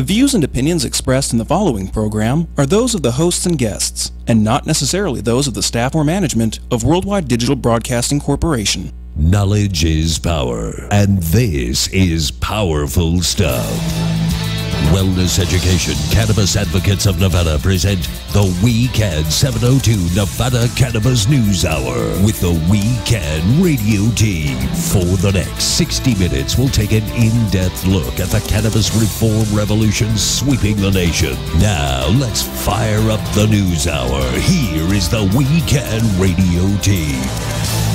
The views and opinions expressed in the following program are those of the hosts and guests, and not necessarily those of the staff or management of Worldwide Digital Broadcasting Corporation. Knowledge is power, and this is powerful stuff. Wellness Education Cannabis Advocates of Nevada present the We Can 702 Nevada Cannabis News Hour with the We Can radio team. For the next 60 minutes, we'll take an in depth look at the cannabis reform revolution sweeping the nation. Now, let's fire up the news hour. Here is the We Can radio team.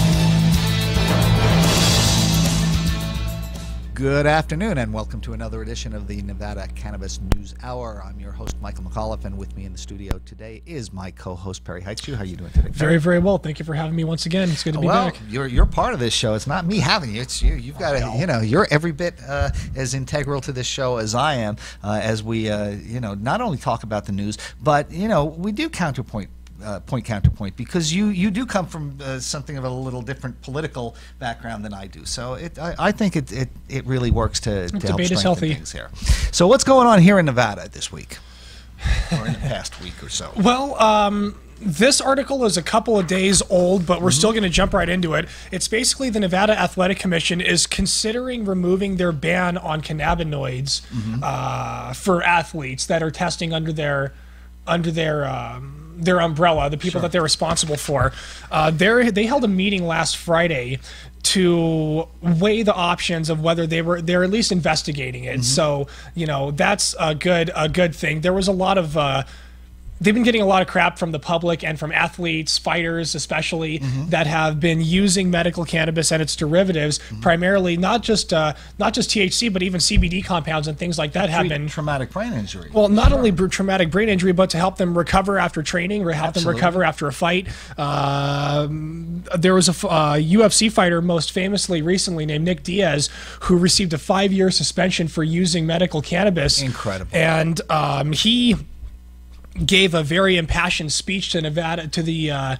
Good afternoon, and welcome to another edition of the Nevada Cannabis News Hour. I'm your host, Michael McAuliffe, and with me in the studio today is my co-host Perry Heitzschu. How are you doing today? Perry? Very, very well. Thank you for having me once again. It's good to be well, back. you're you're part of this show. It's not me having you. It's you. You've got to, you know, you're every bit uh, as integral to this show as I am. Uh, as we, uh, you know, not only talk about the news, but you know, we do counterpoint uh, point counterpoint because you you do come from uh, something of a little different political background than I do. So it I, I think it, it it really works to, to help Debate is strengthen healthy. things here. So what's going on here in Nevada this week, or in the past week or so? Well, um, this article is a couple of days old, but we're still going to jump right into it. It's basically the Nevada Athletic Commission is considering removing their ban on cannabinoids uh, for athletes that are testing under their under their um, their umbrella, the people that they're responsible for. Uh, they they held a meeting last Friday to weigh the options of whether they were they're at least investigating it. So you know that's a good a good thing. There was a lot of. Uh, they've been getting a lot of crap from the public and from athletes, fighters especially, that have been using medical cannabis and its derivatives, primarily not just uh, not just THC, but even CBD compounds and things like that have been. traumatic brain injury. Well, not only br- traumatic brain injury, but to help them recover after training, or help Absolutely. them recover after a fight. Um, there was a f- uh, UFC fighter, most famously recently named Nick Diaz, who received a five-year suspension for using medical cannabis. Incredible. And um, he gave a very impassioned speech to Nevada to the uh,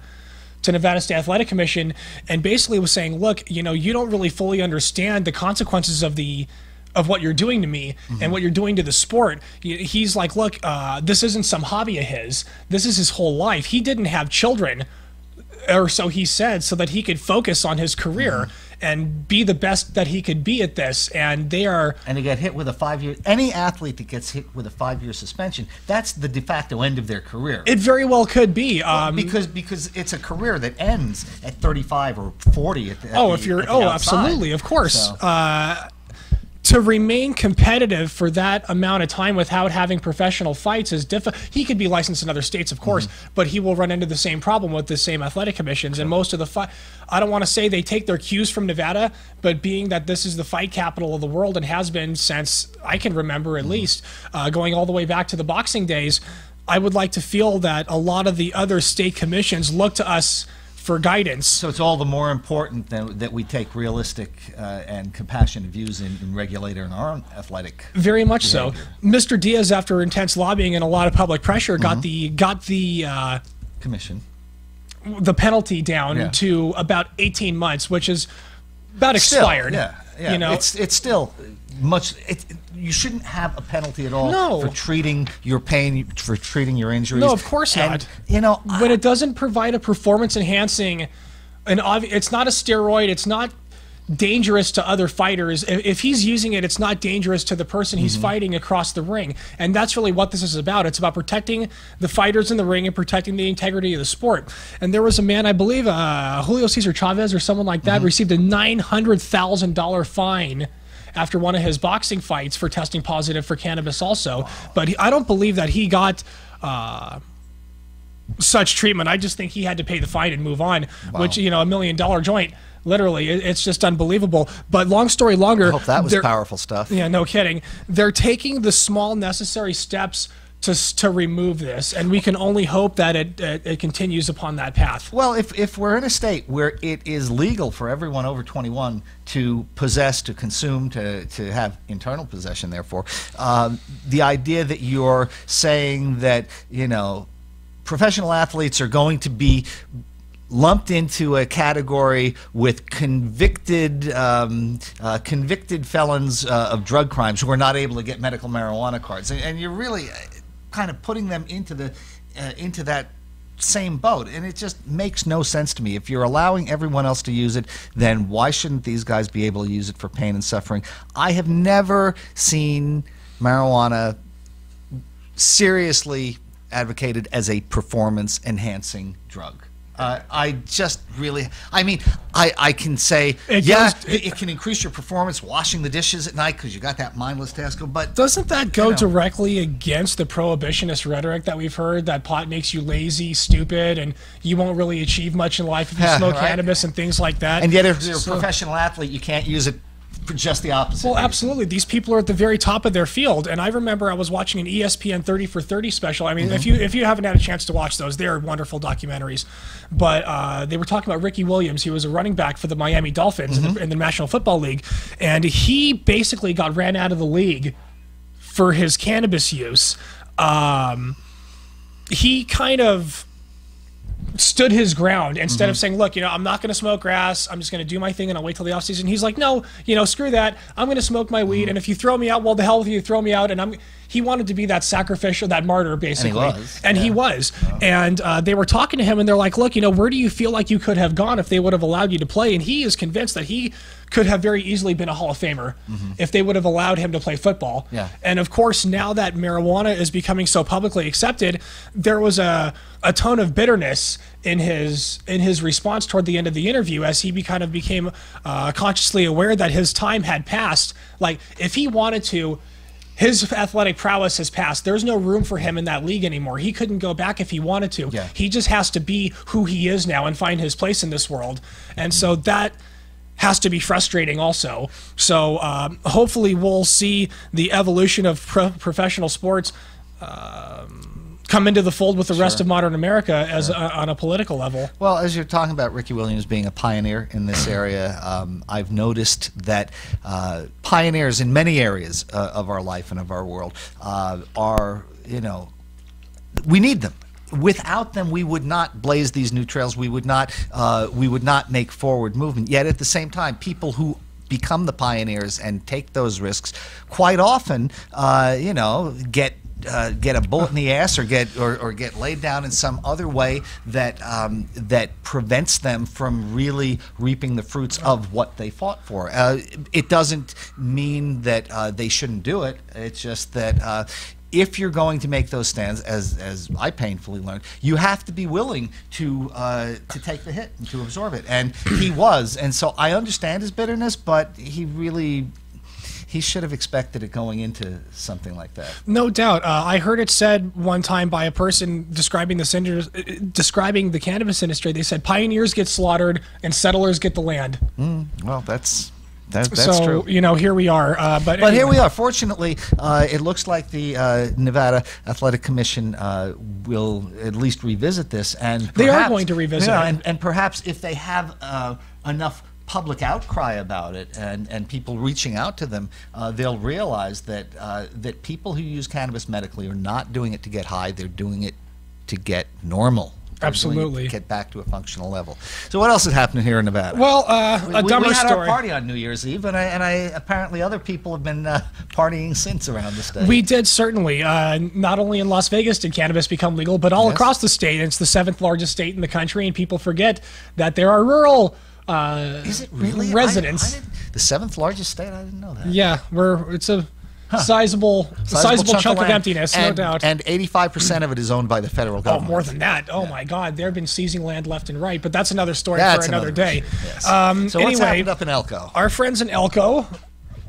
to Nevada State Athletic Commission, and basically was saying, "Look, you know, you don't really fully understand the consequences of the." Of what you're doing to me and what you're doing to the sport, he's like, look, uh, this isn't some hobby of his. This is his whole life. He didn't have children, or so he said, so that he could focus on his career and be the best that he could be at this. And they are and to get hit with a five year any athlete that gets hit with a five year suspension that's the de facto end of their career It very well could be. Um, because because it's a career that ends at 35 or 40 at the, at oh, the- if you're, oh, outside. absolutely, of course. So- Uh, to remain competitive for that amount of time without having professional fights is difficult. He could be licensed in other states, of course, Mm-hmm. but he will run into the same problem with the same athletic commissions. And most of the fight, I don't want to say they take their cues from Nevada, but being that this is the fight capital of the world and has been since I can remember at Mm-hmm. least, uh, going all the way back to the boxing days, I would like to feel that a lot of the other state commissions look to us for guidance. so it's all the more important that, that we take realistic uh, and compassionate views in, in regulating our own athletic Very much so. Mr. Diaz, after intense lobbying and a lot of public pressure, got the got the uh, commission the penalty down Yeah. to about 18 months, which is about Still, expired. yeah yeah You know, it's it's still much it, you shouldn't have a penalty at all No. for treating your pain for treating your injuries No, of course And, not. you know when it doesn't provide a performance enhancing, an obvi- it's not a steroid. It's not dangerous to other fighters. If, if he's using it, it's not dangerous to the person he's fighting across the ring. And that's really what this is about. It's about protecting the fighters in the ring and protecting the integrity of the sport. And there was a man, I believe, uh, Julio Cesar Chavez or someone like that, received a nine hundred thousand dollar fine. After one of his boxing fights for testing positive for cannabis, also, but he, I don't believe that he got uh, such treatment. I just think he had to pay the fine and move on, which you know, a million dollar joint. Literally, it, it's just unbelievable. But long story longer, I hope that was powerful stuff Yeah, no kidding. They're taking the small necessary steps to to remove this, and we can only hope that it it, it continues upon that path. Well, if, if we're in a state where it is legal for everyone over 21 to possess, to consume, to, to have internal possession, therefore, um, the idea that you're saying that, you know, professional athletes are going to be lumped into a category with convicted um, uh, convicted felons uh, of drug crimes who are not able to get medical marijuana cards, and, and you're really kind of putting them into the uh, into that same boat. And it just makes no sense to me. If you're allowing everyone else to use it then why shouldn't these guys be able to use it for pain and suffering? I have never seen marijuana seriously advocated as a performance enhancing drug uh, I just really, I mean, I, I can say, It yeah, goes- it, it can increase your performance washing the dishes at night because you got that mindless task, but Doesn't that go You know. directly against the prohibitionist rhetoric that we've heard that pot makes you lazy, stupid, and you won't really achieve much in life if you Yeah, smoke right. cannabis and things like that? and yet if you're a So- professional athlete, you can't use it just the opposite. Well, absolutely. These people are at the very top of their field, and I remember I was watching an ESPN 30 for 30 special. I mean, if you if you haven't had a chance to watch those, they're wonderful documentaries. But uh, they were talking about Ricky Williams. He was a running back for the Miami Dolphins in, the, in the National Football League, and he basically got ran out of the league for his cannabis use. Um, he kind of stood his ground instead of saying, "Look, you know, I'm not going to smoke grass. I'm just going to do my thing and I'll wait till the off season." He's like, "No, you know, screw that. I'm going to smoke my weed, and if you throw me out, well, the hell with you, throw me out." And I'm. He wanted to be that sacrificial, that martyr, basically, was, and he was. And uh, they were talking to him, and they're like, "Look, you know, where do you feel like you could have gone if they would have allowed you to play?" And he is convinced that he could have very easily been a Hall of Famer if they would have allowed him to play football. Yeah. And of course, now that marijuana is becoming so publicly accepted, there was a, a tone of bitterness in his in his response toward the end of the interview as he be, kind of became uh, consciously aware that his time had passed. Like if he wanted to. His athletic prowess has passed. There's no room for him in that league anymore. He couldn't go back if he wanted to. Yeah. He just has to be who he is now and find his place in this world. And so that has to be frustrating also. So um, hopefully we'll see the evolution of pro- professional sports um, come into the fold with the rest of modern America as a, on a political level. Well, as you're talking about Ricky Williams being a pioneer in this area, um, I've noticed that uh, pioneers in many areas uh, of our life and of our world uh, are, you know, we need them. Without them, we would not blaze these new trails. We would not. Uh, we would not make forward movement. Yet at the same time, people who become the pioneers and take those risks quite often, uh, you know, get uh, get a bullet in the ass or get or, or get laid down in some other way that um, that prevents them from really reaping the fruits of what they fought for. Uh, it doesn't mean that uh, they shouldn't do it. It's just that. If you're going to make those stands, as as I painfully learned, you have to be willing to uh, to take the hit and to absorb it. And he was, and so I understand his bitterness, but he really he should have expected it going into something like that. No doubt. Uh, I heard it said one time by a person describing indus- uh, describing the cannabis industry. They said pioneers get slaughtered and settlers get the land. Well, that's that, that's so true. you know, here we are. Uh, but But here we are. Fortunately, uh, it looks like the uh, Nevada Athletic Commission uh, will at least revisit this, and They are going to revisit it. and, and perhaps if they have uh, enough public outcry about it and, and people reaching out to them, uh, they'll realize that uh, that people who use cannabis medically are not doing it to get high; they're doing it to get normal. They're doing it to Absolutely. get back to a functional level. So, what else is happening here in Nevada? Well, uh, We- a we, dumber we had story. our party on New Year's Eve, and I, and I apparently other people have been uh, partying since around the state. We did certainly. Uh, not only in Las Vegas did cannabis become legal, but all Yes. across the state. It's the seventh largest state in the country, and people forget that there are rural uh, is it really residents. I didn't- the seventh largest state? I didn't know that. yeah, we're it's a sizable, sizable, chunk, of, land. emptiness, and, no doubt. And eighty-five percent of it is owned by the federal government. Oh, more than that. Oh my God, they've been seizing land left and right, but that's another story That's for another, another day. yes. Um, so what's anyway, happened up in Elko? our friends in Elko,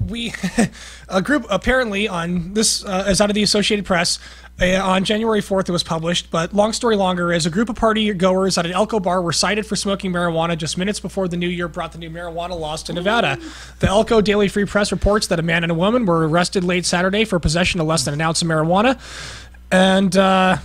we a group apparently on this uh, is out of the Associated Press. Uh, on January 4th, it was published. But long story longer is a group of party goers at an Elko bar were cited for smoking marijuana just minutes before the new year brought the new marijuana laws to Nevada. The Elko Daily Free Press reports that a man and a woman were arrested late Saturday for possession of less than an ounce of marijuana, and. Uh,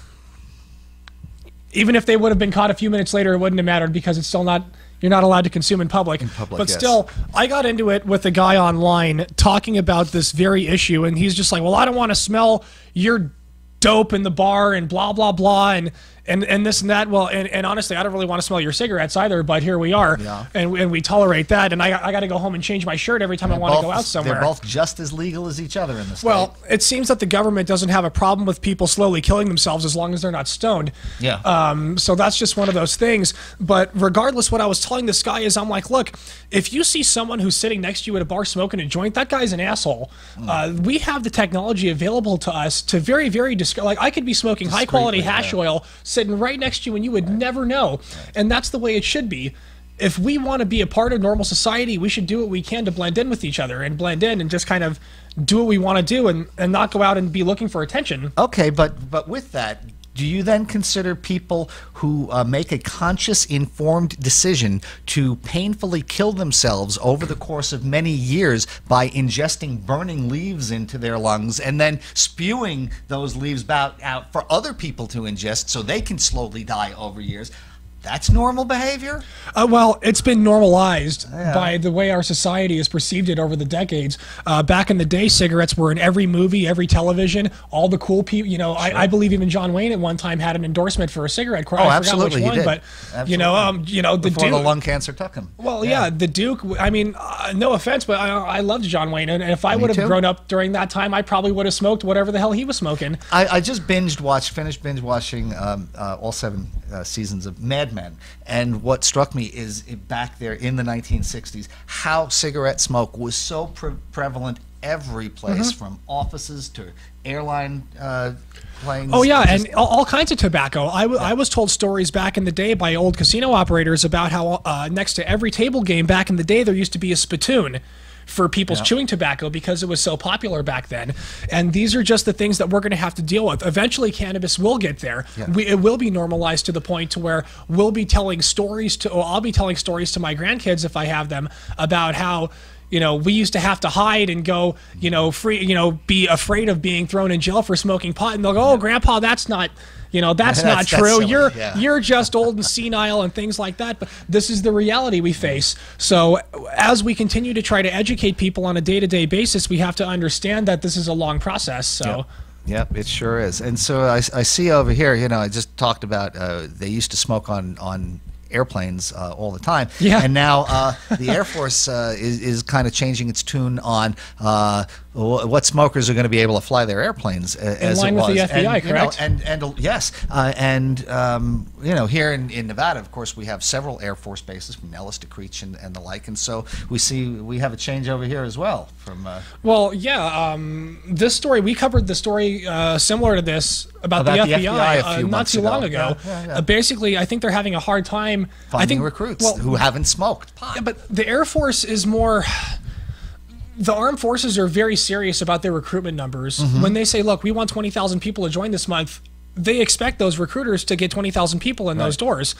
even if they would have been caught a few minutes later, it wouldn't have mattered because it's still not you're not allowed to consume in public. In public, but yes. still, I got into it with a guy online talking about this very issue, and he's just like, "Well, I don't want to smell your dope in the bar and blah blah blah." And and and this and that. Well, and, and honestly, I don't really want to smell your cigarettes either. But here we are, Yeah. and and we tolerate that. And I I got to go home and change my shirt every time I want to go out somewhere. They're both just as legal as each other in this. Well, it seems that the government doesn't have a problem with people slowly killing themselves as long as they're not stoned. Yeah. Um, so that's just one of those things. But regardless, what I was telling this guy is, I'm like, look, if you see someone who's sitting next to you at a bar smoking a joint, that guy's an asshole. Hmm. Uh, we have the technology available to us to very, very disc- like I could be smoking high quality hash yeah. oil sitting right next to you, and you would never know. And that's the way it should be. If we want to be a part of normal society, we should do what we can to blend in with each other and blend in and just kind of do what we want to do and, and not go out and be looking for attention. Okay, but but with that, do you then consider people who uh, make a conscious, informed decision to painfully kill themselves over the course of many years by ingesting burning leaves into their lungs and then spewing those leaves out, out for other people to ingest so they can slowly die over years? That's normal behavior? Uh, well, it's been normalized by the way our society has perceived it over the decades. Uh, back in the day, cigarettes were in every movie, every television. All the cool people, you know, I, I believe even John Wayne at one time had an endorsement for a cigarette. I Oh, forgot absolutely, which he one, did. but you know, um, you know, the Before the lung cancer took him. well, yeah. the Duke. I mean, uh, no offense, but I, I loved John Wayne, and if I would have grown up during that time, I probably would have smoked whatever the hell he was smoking. I, I just binged watched, finished binge watching um, uh, all seven uh, seasons of Mad Men, and what struck me is it, back there in the 1960s, how cigarette smoke was so pre- prevalent every place, Mm-hmm. from offices to airline uh, planes. Oh yeah, and all, all kinds of tobacco. i was told stories back in the day by old casino operators about how uh, next to every table game back in the day there used to be a spittoon for people's chewing tobacco because it was so popular back then. And these are just the things that we're going to have to deal with. Eventually, cannabis will get there. We, it will be normalized to the point to where we'll be telling stories to. Or I'll be telling stories to my grandkids if I have them about how you know, we used to have to hide and go, you know, free, you know, be afraid of being thrown in jail for smoking pot. And they'll go, "Oh, Grandpa, that's not, you know, that's, That's- not that's true. silly, You're yeah. you're just old and senile and things like that." But this is the reality we face. So as we continue to try to educate people on a day-to-day basis, we have to understand that this is a long process. So. Yep, it sure is. And so I, I see over here, you know, I just talked about uh, they used to smoke on on airplanes uh, all the time. Yeah. And now uh, the Air Force uh, is, is kind of changing its tune on uh, what smokers are going to be able to fly their airplanes as line it with the. FBI, and, you know, correct? and and yes, uh, and um, you know here in, in Nevada, of course, we have several Air Force bases from Nellis to Creech and, and the like, and so we see we have a change over here as well from. Uh, Well, yeah. Um, this story we covered the story uh, similar to this about, About the the FBI, uh, not too ago. long ago. Yeah, yeah, yeah. Uh, basically, I think they're having a hard time I finding think recruits well, who haven't smoked pot. Yeah, but the Air Force is more. The armed forces are very serious about their recruitment numbers. Mm-hmm. When they say, "Look, we want twenty thousand people to join this month," they expect those recruiters to get twenty thousand people in those doors.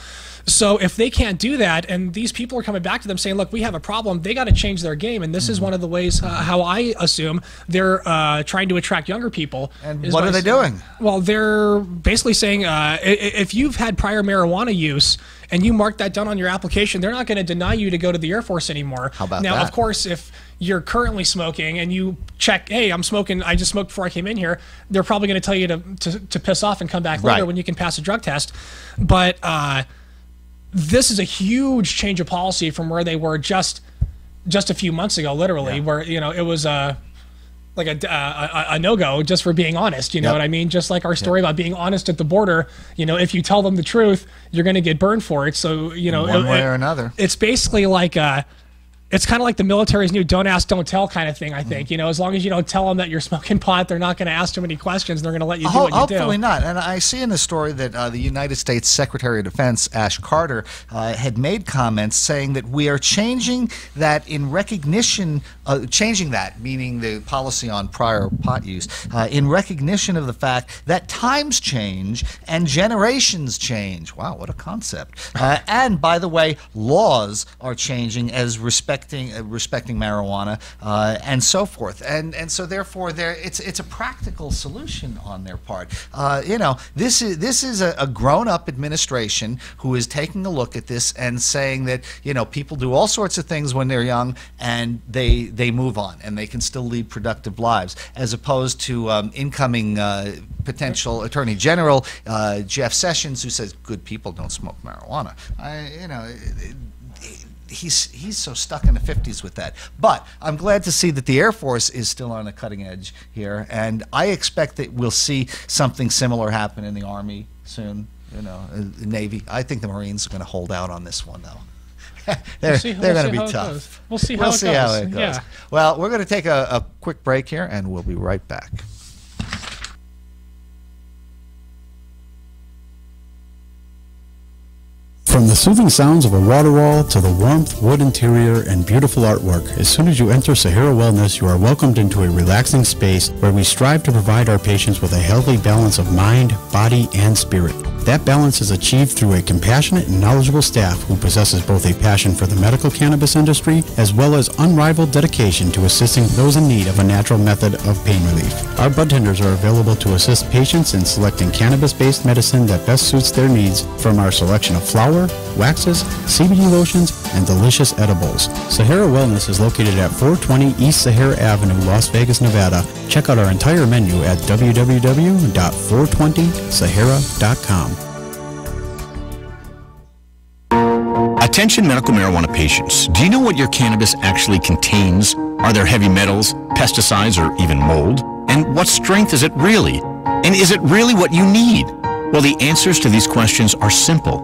So if they can't do that, and these people are coming back to them saying, "Look, we have a problem," they got to change their game. And this Mm-hmm. is one of the ways uh, how I assume they're uh, trying to attract younger people. And what are they doing? Well, they're basically saying uh, if you've had prior marijuana use and you mark that down on your application, they're not going to deny you to go to the Air Force anymore. How about now, that? of course, if you're currently smoking and you check, hey, I'm smoking, I just smoked before I came in here, they're probably going to tell you to, to, to piss off and come back later Right. when you can pass a drug test. But uh, this is a huge change of policy from where they were just just a few months ago, literally, where you know it was a like a, a, a no go just for being honest. You know Yep. what I mean? Just like our story about being honest at the border. You know, if you tell them the truth, you're going to get burned for it. So you know, One it- way or another. it's basically like uh it's kind of like the military's new "don't ask, don't tell" kind of thing. I think you know, as long as you don't tell them that you're smoking pot, they're not going to ask too many questions. They're going to let you do Ho- what you hopefully do. not. And I see in the story that uh, the United States Secretary of Defense Ash Carter uh, had made comments saying that we are changing that in recognition, uh, changing that, meaning the policy on prior pot use, uh, in recognition of the fact that times change and generations change. Wow, what a concept! Uh, and by the way, laws are changing as respecting uh, respecting marijuana uh, and so forth. And and so therefore, there it's it's a practical solution on their part. Uh, you know, this is this is a, a grown up administration who is taking a look at this and saying that you know people do all sorts of things when they're young and they they move on and they can still lead productive lives as opposed to um, incoming uh, potential Attorney General uh, Jeff Sessions, who says good people don't smoke marijuana. I, you know. It, it, he's he's so stuck in the 50s with that. But I'm glad to see that the Air Force is still on the cutting edge here, and I expect that we'll see something similar happen in the Army soon. You know, uh, the Navy. I think the Marines are going to hold out on this one though. they're see- they're we'll going to be tough. goes. We'll see how we'll it see how it goes. Yeah. Well, we're going to take a, a quick break here, and we'll be right back. From the soothing sounds of a water wall to the warmth, wood interior, and beautiful artwork, as soon as you enter Sahara Wellness, you are welcomed into a relaxing space where we strive to provide our patients with a healthy balance of mind, body, and spirit. That balance is achieved through a compassionate and knowledgeable staff who possesses both a passion for the medical cannabis industry as well as unrivaled dedication to assisting those in need of a natural method of pain relief. Our bud tenders are available to assist patients in selecting cannabis-based medicine that best suits their needs from our selection of flower, waxes, CBD lotions, and delicious edibles. Sahara Wellness is located at 420 East Sahara Avenue, Las Vegas, Nevada. Check out our entire menu at www.420sahara.com. Attention medical marijuana patients. Do you know what your cannabis actually contains? Are there heavy metals, pesticides, or even mold? And what strength is it really? And is it really what you need? Well, the answers to these questions are simple.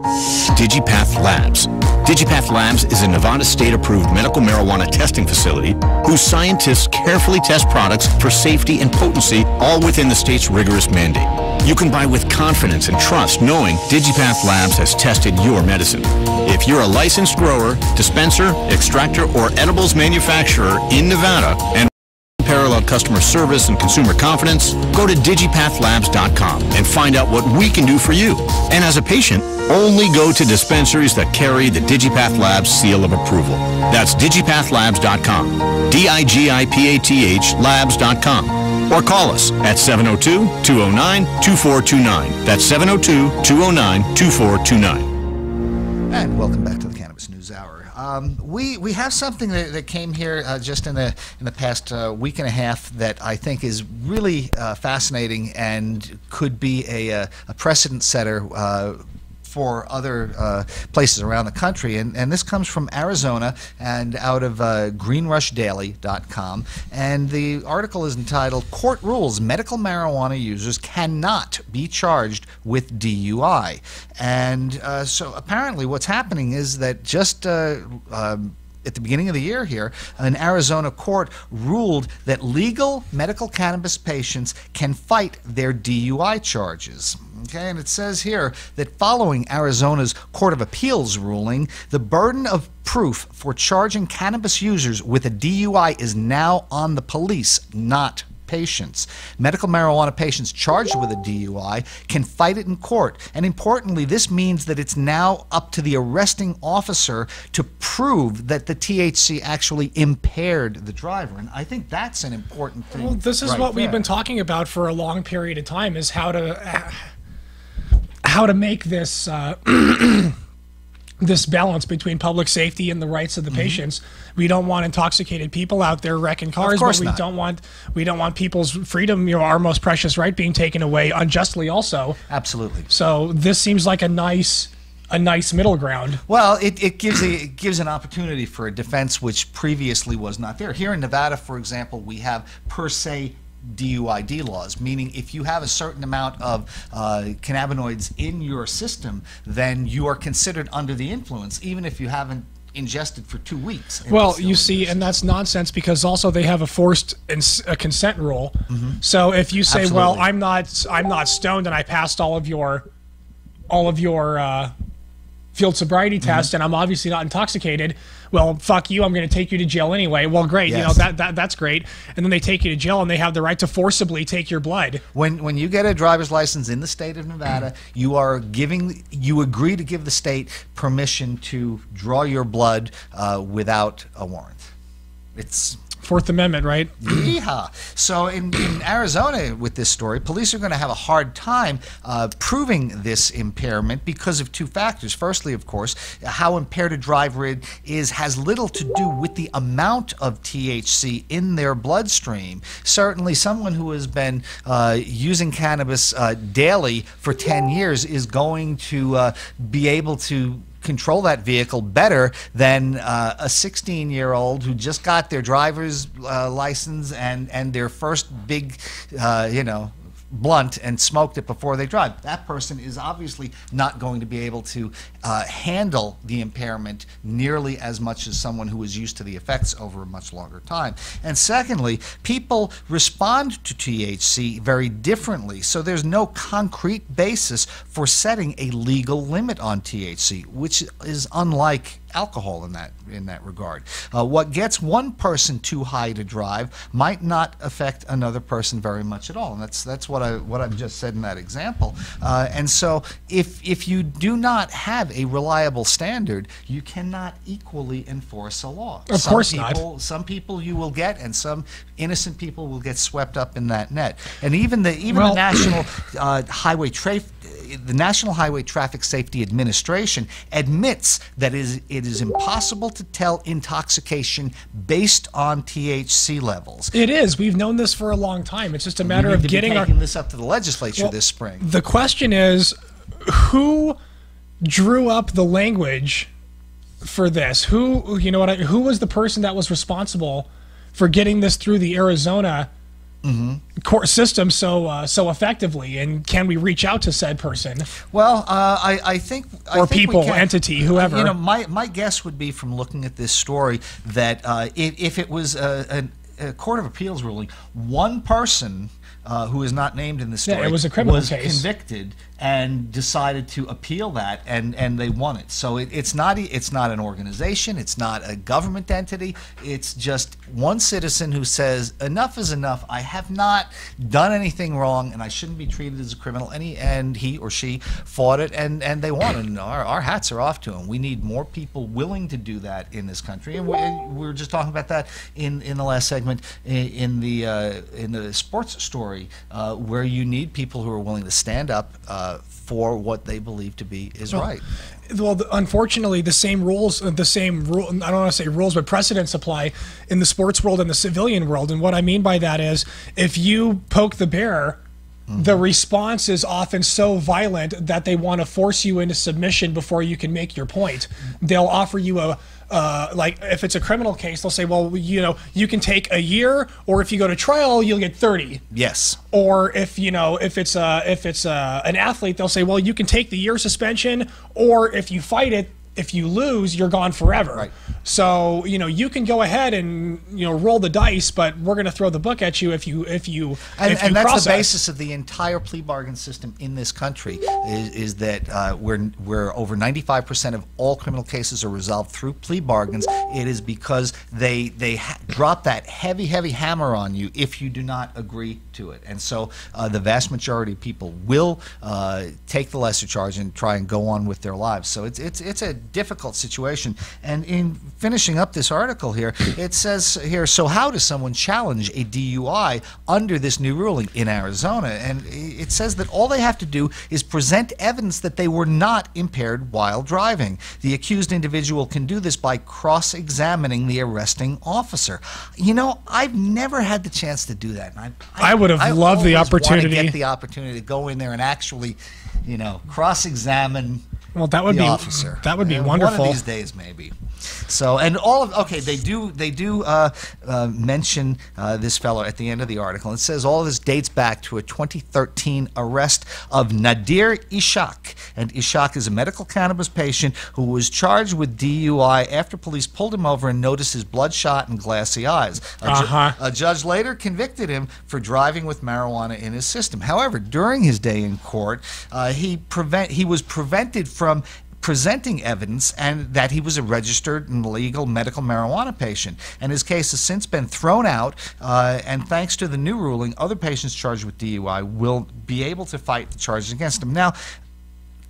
Digipath Labs. Digipath Labs is a Nevada state-approved medical marijuana testing facility whose scientists carefully test products for safety and potency, all within the state's rigorous mandate. You can buy with confidence and trust knowing Digipath Labs has tested your medicine. If you're a licensed grower, dispenser, extractor, or edibles manufacturer in Nevada and parallel customer service and consumer confidence, go to digipathlabs.com and find out what we can do for you. And as a patient, only go to dispensaries that carry the Digipath Labs seal of approval. That's digipathlabs.com. D-I-G-I-P-A-T-H labs.com. Or call us at 702-209-2429. That's 702-209-2429. And welcome back to the. Um, we we have something that, that came here uh, just in the in the past uh, week and a half that I think is really uh, fascinating and could be a, uh, a precedent setter. For other uh, places around the country. And, and this comes from Arizona and out of uh, greenrushdaily.com. And the article is entitled Court Rules Medical Marijuana Users Cannot Be Charged with DUI. And uh, so apparently, what's happening is that just uh, um, at the beginning of the year here, an Arizona court ruled that legal medical cannabis patients can fight their DUI charges. Okay, and it says here that following Arizona's Court of Appeals ruling, the burden of proof for charging cannabis users with a DUI is now on the police, not patients. Medical marijuana patients charged with a DUI can fight it in court. And importantly, this means that it's now up to the arresting officer to prove that the THC actually impaired the driver. And I think that's an important thing. Well, this is right what we've been talking about for a long period of time: is how to how to make this uh, this balance between public safety and the rights of the patients. We don't want intoxicated people out there wrecking cars, but course we not. don't want we don't want people's freedom, you know, our most precious right, being taken away unjustly. Also, Absolutely. so this seems like a nice a nice middle ground. Well, it, it gives a, it gives an opportunity for a defense which previously was not there. Here in Nevada, for example, we have per se DUID laws, meaning if you have a certain amount of uh, cannabinoids in your system, then you are considered under the influence, even if you haven't ingested for two weeks. Well, you see, and that's nonsense because also they have a forced a consent rule. So if you say, "Well, Mm-hmm. I'm not, I'm not stoned, and I passed all of your, all of your uh, field sobriety Mm-hmm. test, and I'm obviously not intoxicated," well, fuck you. I'm going to take you to jail anyway. Well, great, you know that, that that's great. And then they take you to jail, and they have the right to forcibly take your blood. When when you get a driver's license in the state of Nevada, you are giving you agree to give the state permission to draw your blood uh, without a warrant. It's Fourth Amendment, right? Yeehaw. So in, in Arizona, with this story, police are going to have a hard time uh, proving this impairment because of two factors. Firstly, of course, how impaired a driver is has little to do with the amount of THC in their bloodstream. Certainly, someone who has been uh, using cannabis uh, daily for 10 years is going to uh, be able to control that vehicle better than uh, a 16 year old who just got their driver's uh, license and, and their first big, uh, you know, blunt and smoked it before they drive. That person is obviously not going to be able to uh, handle the impairment nearly as much as someone who is used to the effects over a much longer time. And secondly, people respond to THC very differently. So there's no concrete basis for setting a legal limit on THC, which is unlike alcohol in that in that regard. Uh, what gets one person too high to drive might not affect another person very much at all, and that's that's what I what I've just said in that example. Uh, and so, if if you do not have a reliable standard, you cannot equally enforce a law. Of some course people, not. Some people you will get, and some innocent people will get swept up in that net. And even the even Well- the national uh, highway traffic the National Highway Traffic Safety Administration admits that it is, it is impossible to tell intoxication based on THC levels. It is. We've known this for a long time. It's just a matter of getting our. this up to the legislature Well, this spring. The question is, who drew up the language for this? Who, you know what? I, who was the person that was responsible for getting this through the Arizona court system so uh, so effectively? And can we reach out to said person? Well, uh, I, I think I Or think we people, entity, whoever. You know, my, my guess would be from looking at this story that uh, if, if it was a, a, a court of appeals ruling, one person. Uh, who is not named in the Yeah, story? it was a criminal was case. convicted and decided to appeal that, and, and they won it. So it, it's not it's not an organization, it's not a government entity. It's just one citizen who says enough is enough. I have not done anything wrong, and I shouldn't be treated as a criminal. And he, and he or she fought it, and, and they won. And our, our hats are off to them. We need more people willing to do that in this country. And we, and we were just talking about that in, in the last segment in, in the uh, in the sports story, uh, where you need people who are willing to stand up. Uh, for what they believe to be is right. well, unfortunately, the same rules, uh, the same rule. I don't want to say rules, but precedents apply in the sports world and the civilian world. And what I mean by that is, if you poke the bear, the response is often so violent that they want to force you into submission before you can make your point. They'll offer you a uh, like if it's a criminal case, they'll say, well, you know, you can take a year, or if you go to trial, you'll get thirty Yes. or if you know if it's a if it's a, an athlete they'll say well you can take the year suspension or if you fight it if you lose you're gone forever Right. so you know you can go ahead and you know roll the dice but we're going to throw the book at you if you if you And, if you and that's cross the basis of the entire plea bargain system in this country is, is that uh, where, where over 95% of all criminal cases are resolved through plea bargains, it is because they, they ha- drop that heavy, heavy hammer on you if you do not agree to it. And so uh, the vast majority of people will uh, take the lesser charge and try and go on with their lives. So it's, it's, it's a difficult situation. And in finishing up this article here, it says here, so how does someone challenge a DUI under this new ruling in Arizona? And it says that all they have to do is present evidence that they were not impaired while driving. The accused individual can do this by cross examining the arresting officer. You know, I've never had the chance to do that. And I, I would have loved the opportunity. get the opportunity to go in there and actually, you know, cross examine well that would the be officer. that would be wonderful One of these days, maybe. So, and all of okay, they do they do uh, uh, mention uh, this fellow at the end of the article. It says all of this dates back to a 2013 arrest of Nadir Ishak, and Ishak is a medical cannabis patient who was charged with DUI after police pulled him over and noticed his bloodshot and glassy eyes. A, ju- Uh-huh. a judge later convicted him for driving with marijuana in his system. However, during his day in court, uh, he prevent he was prevented from presenting evidence and that he was a registered and legal medical marijuana patient. And his case has since been thrown out. Uh, and thanks to the new ruling, other patients charged with DUI will be able to fight the charges against him. Now,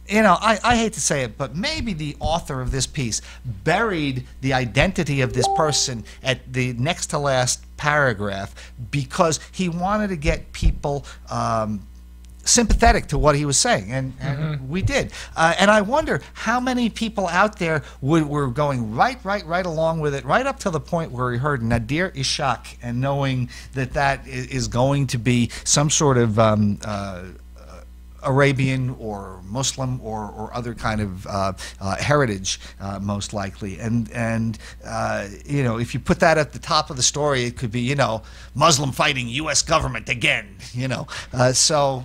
you know, I, I hate to say it, but maybe the author of this piece buried the identity of this person at the next to last paragraph because he wanted to get people. Um, sympathetic to what he was saying, and, and we did. Uh, and I wonder how many people out there would, were going right, right, right along with it, right up to the point where we heard Nadir Ishak, and knowing that that is going to be some sort of um, uh, Arabian or Muslim or, or other kind of uh, uh, heritage, uh, most likely. And and uh, you know, if you put that at the top of the story, it could be you know Muslim fighting U.S. government again. You know, uh, so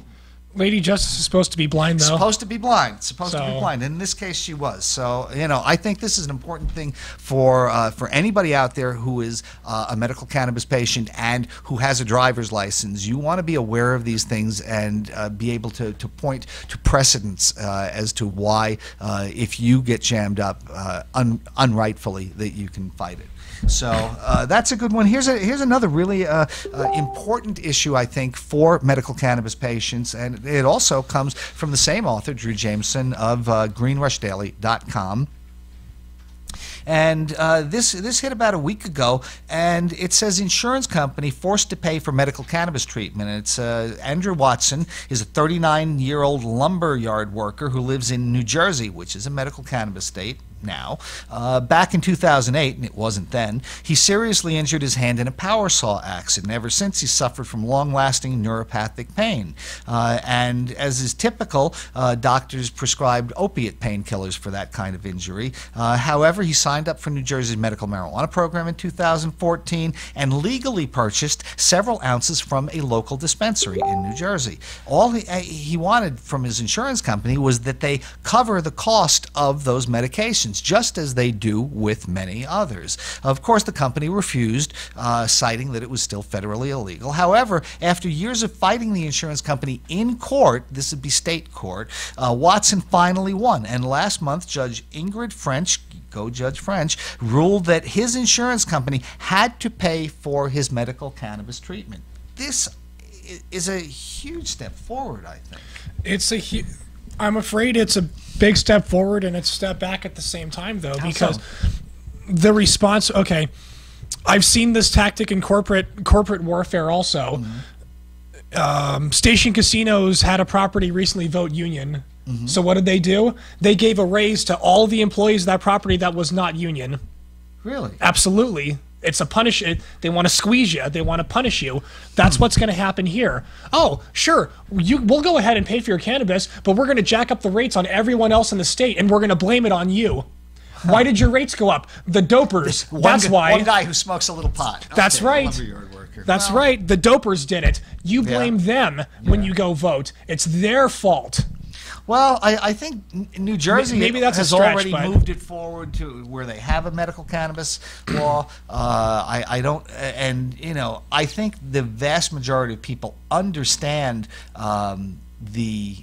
Lady Justice is supposed to be blind, though. supposed to be blind. Supposed to be So- blind. In this case, she was. So you know, I think this is an important thing for uh, for anybody out there who is uh, a medical cannabis patient and who has a driver's license. You want to be aware of these things and uh, be able to to point to precedents uh, as to why, uh, if you get jammed up uh, un- unrightfully, that you can fight it. So uh, that's a good one. Here's a here's another really uh, uh, important issue I think for medical cannabis patients, and it also comes from the same author, Drew Jameson of uh, GreenRushDaily.com. And uh, this this hit about a week ago, and it says insurance company forced to pay for medical cannabis treatment. And it's uh, Andrew Watson is a 39 year old lumber yard worker who lives in New Jersey, which is a medical cannabis state now. Uh, back in 2008, and it wasn't then, he seriously injured his hand in a power saw accident. Ever since, he suffered from long lasting neuropathic pain. Uh, and as is typical, uh, doctors prescribed opiate painkillers for that kind of injury. Uh, however, he signed up for New Jersey's medical marijuana program in 2014 and legally purchased several ounces from a local dispensary in New Jersey. All he, uh, he wanted from his insurance company was that they cover the cost of those medications, just as they do with many others. Of course, the company refused, uh, citing that it was still federally illegal. However, after years of fighting the insurance company in court, this would be state court, uh, Watson finally won. And last month, Judge Ingrid French go Judge French, ruled that his insurance company had to pay for his medical cannabis treatment. This is a huge step forward, I think. It's a. hu- I'm afraid it's a big step forward and it's a step back at the same time, though, How because so? the response. Okay, I've seen this tactic in corporate corporate warfare also. Mm-hmm. Um, station casinos had a property recently vote union. Mm-hmm. So what did they do? They gave a raise to all the employees of that property that was not union. Really? Absolutely. It's a punish it. They want to squeeze you. They want to punish you. That's what's going to happen here. Oh, sure. You we'll go ahead and pay for your cannabis, but we're going to jack up the rates on everyone else in the state and we're going to blame it on you. Why did your rates go up? The dopers. One That's why. One guy who smokes a little pot. That's Okay, right. That's Well, right. The dopers did it. You Yeah. blame them when you go vote. It's their fault. Well, I, I think New Jersey maybe that's has stretch, already but- moved it forward to where they have a medical cannabis law. Uh, I, I don't, and you know, I think the vast majority of people understand um, the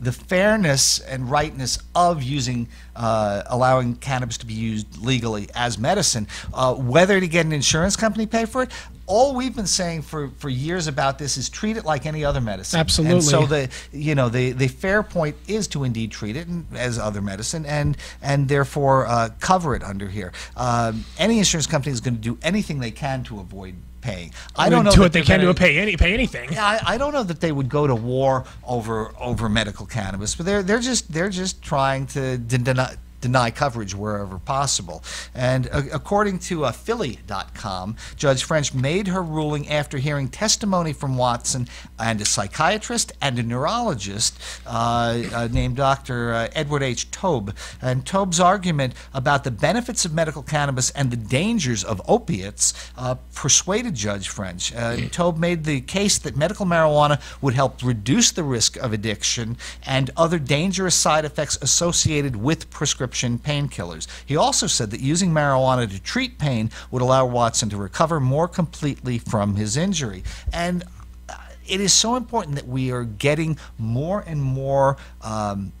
the fairness and rightness of using uh, allowing cannabis to be used legally as medicine. Uh, whether to get an insurance company pay for it. All we've been saying for, for years about this is treat it like any other medicine. Absolutely. And so the you know the the fair point is to indeed treat it as other medicine and and therefore uh, cover it under here. Um, any insurance company is going to do anything they can to avoid paying. I don't know do what they can to gonna- pay any pay anything. yeah, I, I don't know that they would go to war over over medical cannabis, but they're they're just they're just trying to deny deny coverage wherever possible. And uh, according to uh, Philly.com, Judge French made her ruling after hearing testimony from Watson and a psychiatrist and a neurologist uh, uh, named Dr. Uh, Edward H. Tobe. And Tobe's argument about the benefits of medical cannabis and the dangers of opiates uh, persuaded Judge French. Uh, Tobe made the case that medical marijuana would help reduce the risk of addiction and other dangerous side effects associated with prescription painkillers. He also said that using marijuana to treat pain would allow Watson to recover more completely from his injury. And uh, it is so important that we are getting more and more um,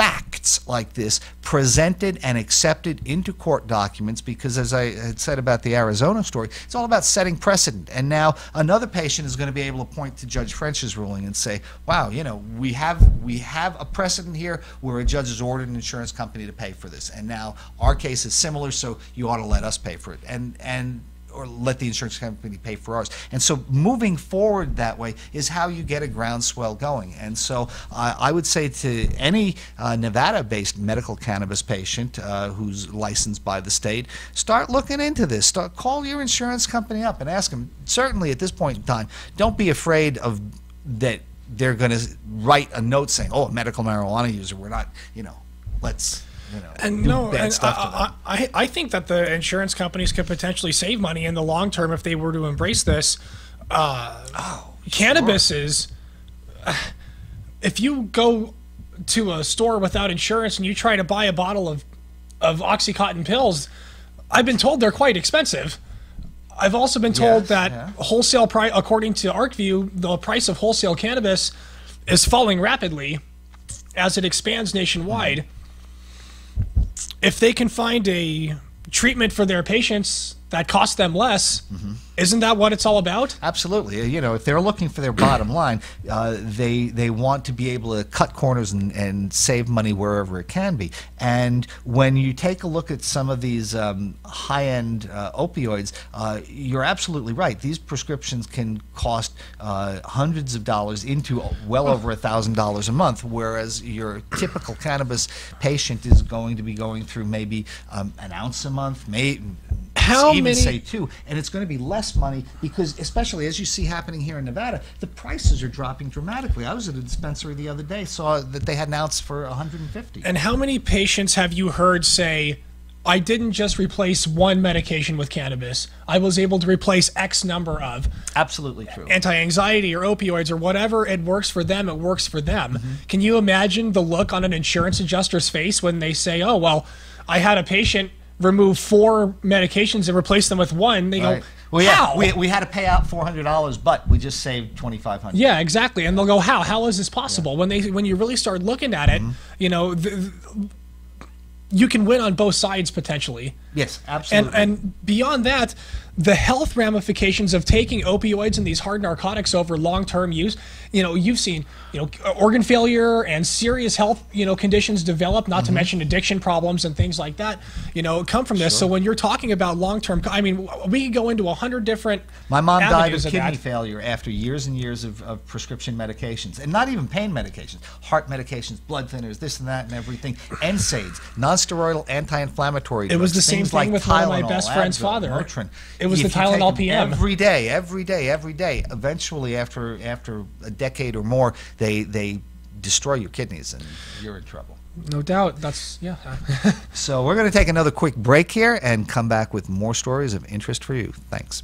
facts like this presented and accepted into court documents because, as I had said about the Arizona story, it's all about setting precedent. And now another patient is going to be able to point to Judge French's ruling and say, "Wow, you know, we have we have a precedent here where a judge has ordered an insurance company to pay for this, and now our case is similar, so you ought to let us pay for it." And and or let the insurance company pay for ours. And so moving forward that way is how you get a groundswell going. And so uh, I would say to any uh, Nevada-based medical cannabis patient uh, who's licensed by the state, start looking into this. Start call your insurance company up and ask them. Certainly at this point in time, don't be afraid of that they're going to write a note saying, "Oh, a medical marijuana user, we're not, you know, let's." You know, And no, bad and stuff. I, I, I think that the insurance companies could potentially save money in the long term if they were to embrace this. Uh, Oh, cannabis is, if you go to a store without insurance and you try to buy a bottle of, of OxyContin pills, I've been told they're quite expensive. I've also been told Yes, that yeah. wholesale price, according to ArcView, the price of wholesale cannabis is falling rapidly as it expands nationwide. If they can find a treatment for their patients that costs them less, Mm-hmm. Isn't that what it's all about? Absolutely. Uh, You know, if they're looking for their bottom line, uh, they they want to be able to cut corners and, and save money wherever it can be. And when you take a look at some of these um, high-end uh, opioids, uh, you're absolutely right. These prescriptions can cost uh, hundreds of dollars into well over a thousand dollars a month, whereas your typical cannabis patient is going to be going through maybe um, an ounce a month, may How even many- say two, and it's going to be less money because, especially as you see happening here in Nevada, the prices are dropping dramatically. I was at a dispensary the other day, saw that they had an ounce for 150. And how many patients have you heard say, I didn't just replace one medication with cannabis, I was able to replace X number of Absolutely true. anti anxiety or opioids or whatever it works for them, it works for them. Mm-hmm. Can you imagine the look on an insurance adjuster's face when they say, Oh, well, I had a patient remove four medications and replace them with one? They Right. go, Well, yeah, How? we, we had to pay out four hundred dollars, but we just saved twenty five hundred. Yeah, exactly. And they'll go, "How? How is this possible?" When they when you really start looking at it, mm-hmm. you know, th- th- you can win on both sides potentially. Yes, absolutely. and beyond that, the health ramifications of taking opioids and these hard narcotics over long-term use, you know, you've seen, you know, organ failure and serious health, you know, conditions develop, not Mm-hmm. to mention addiction problems and things like that, you know, come from this. So when you're talking about long-term, I mean, we could go into a hundred different My mom died of avenues kidney that. failure after years and years of, of prescription medications, and not even pain medications, heart medications, blood thinners, this and that, and everything. NSAIDs, nonsteroidal anti-inflammatory. It was the same things thing like with one of my best friend's Advil, father. Motrin. It was the If you take Tylenol them PM. every day, every day, every day. Eventually, after after a decade or more, they they destroy your kidneys, and you're in trouble. No doubt. That's yeah. So we're going to take another quick break here and come back with more stories of interest for you. Thanks.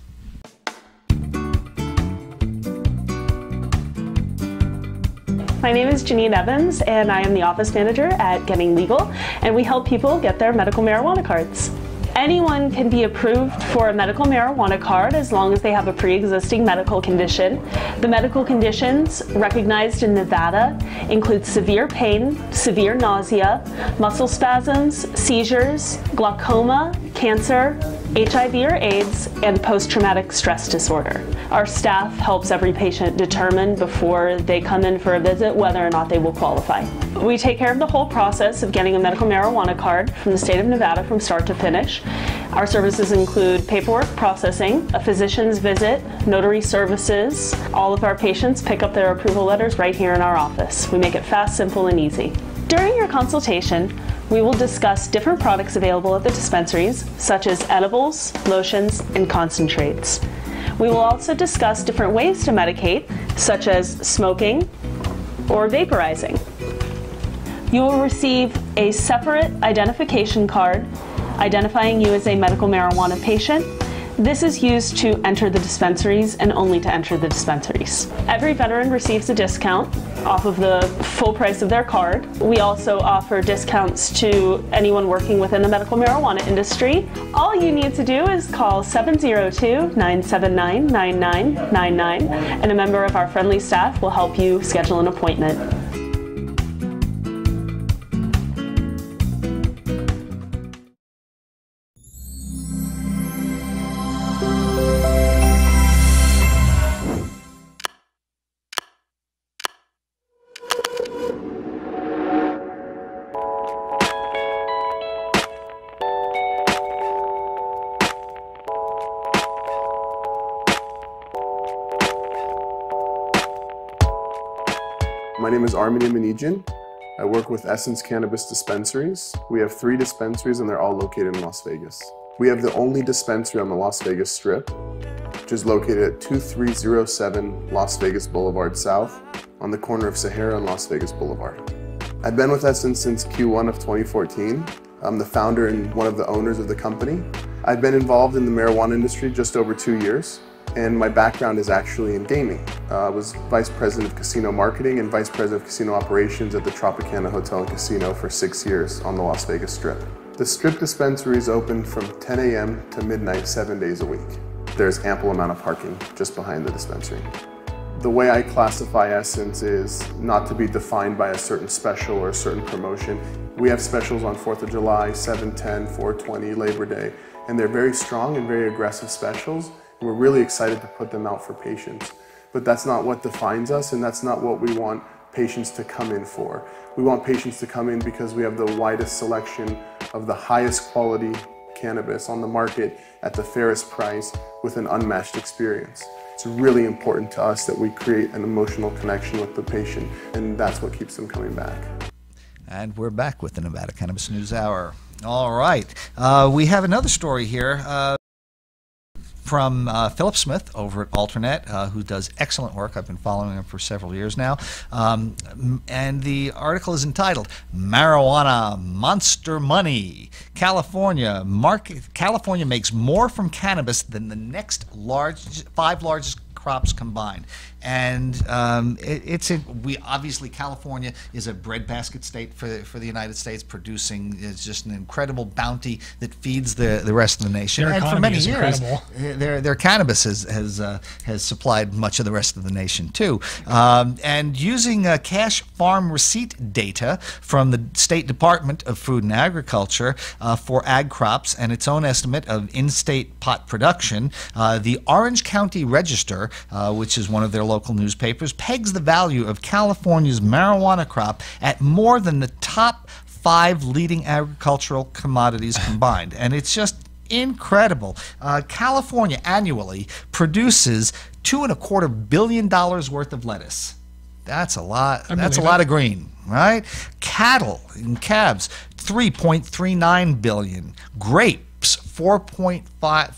My name is Janine Evans, and I am the office manager at Getting Legal, and we help people get their medical marijuana cards. Anyone can be approved for a medical marijuana card as long as they have a pre existing medical condition. The medical conditions recognized in Nevada include severe pain, severe nausea, muscle spasms, seizures, glaucoma, cancer, HIV or AIDS, and post traumatic stress disorder. Our staff helps every patient determine before they come in for a visit whether or not they will qualify. We take care of the whole process of getting a medical marijuana card from the state of Nevada from start to finish. Our services include paperwork processing, a physician's visit, notary services. All of our patients pick up their approval letters right here in our office. We make it fast, simple, and easy. During your consultation, we will discuss different products available at the dispensaries, such as edibles, lotions, and concentrates. We will also discuss different ways to medicate, such as smoking or vaporizing. You will receive a separate identification card identifying you as a medical marijuana patient. This is used to enter the dispensaries and only to enter the dispensaries. Every veteran receives a discount off of the full price of their card. We also offer discounts to anyone working within the medical marijuana industry. All you need to do is call 702 979 9999 and a member of our friendly staff will help you schedule an appointment. Is Armen I work with Essence Cannabis Dispensaries. We have three dispensaries and they're all located in Las Vegas. We have the only dispensary on the Las Vegas Strip, which is located at 2307 Las Vegas Boulevard South on the corner of Sahara and Las Vegas Boulevard. I've been with Essence since Q1 of 2014. I'm the founder and one of the owners of the company. I've been involved in the marijuana industry just over two years and my background is actually in gaming. Uh, I was Vice President of Casino Marketing and Vice President of Casino Operations at the Tropicana Hotel and Casino for six years on the Las Vegas Strip. The Strip dispensary is open from 10 a.m. to midnight, seven days a week. There's ample amount of parking just behind the dispensary. The way I classify Essence is not to be defined by a certain special or a certain promotion. We have specials on 4th of July, 710, 420, Labor Day, and they're very strong and very aggressive specials. We're really excited to put them out for patients. But that's not what defines us, and that's not what we want patients to come in for. We want patients to come in because we have the widest selection of the highest quality cannabis on the market at the fairest price with an unmatched experience. It's really important to us that we create an emotional connection with the patient, and that's what keeps them coming back. And we're back with the Nevada Cannabis News Hour. All right. Uh, we have another story here. Uh, from uh, Phillip Smith over at Alternet, uh, who does excellent work. I've been following him for several years now. Um, and the article is entitled Marijuana Monster Money. California market, California makes more from cannabis than the next large five largest crops combined and um, it, it's a, we obviously California is a breadbasket state for the, for the United States, producing is just an incredible bounty that feeds the, the rest of the nation. Their and for many is years, incredible. their their cannabis has has uh, has supplied much of the rest of the nation too. Um, and using uh, cash farm receipt data from the State Department of Food and Agriculture uh, for ag crops and its own estimate of in-state pot production, uh, the Orange County Register, uh, which is one of their local newspapers, pegs the value of California's marijuana crop at more than the top five leading agricultural commodities combined. And it's just incredible. Uh, California annually produces two and a quarter billion dollars worth of lettuce. That's a lot. That's a lot of green, right? Cattle and calves, 3.39 billion. Grapes, 4.5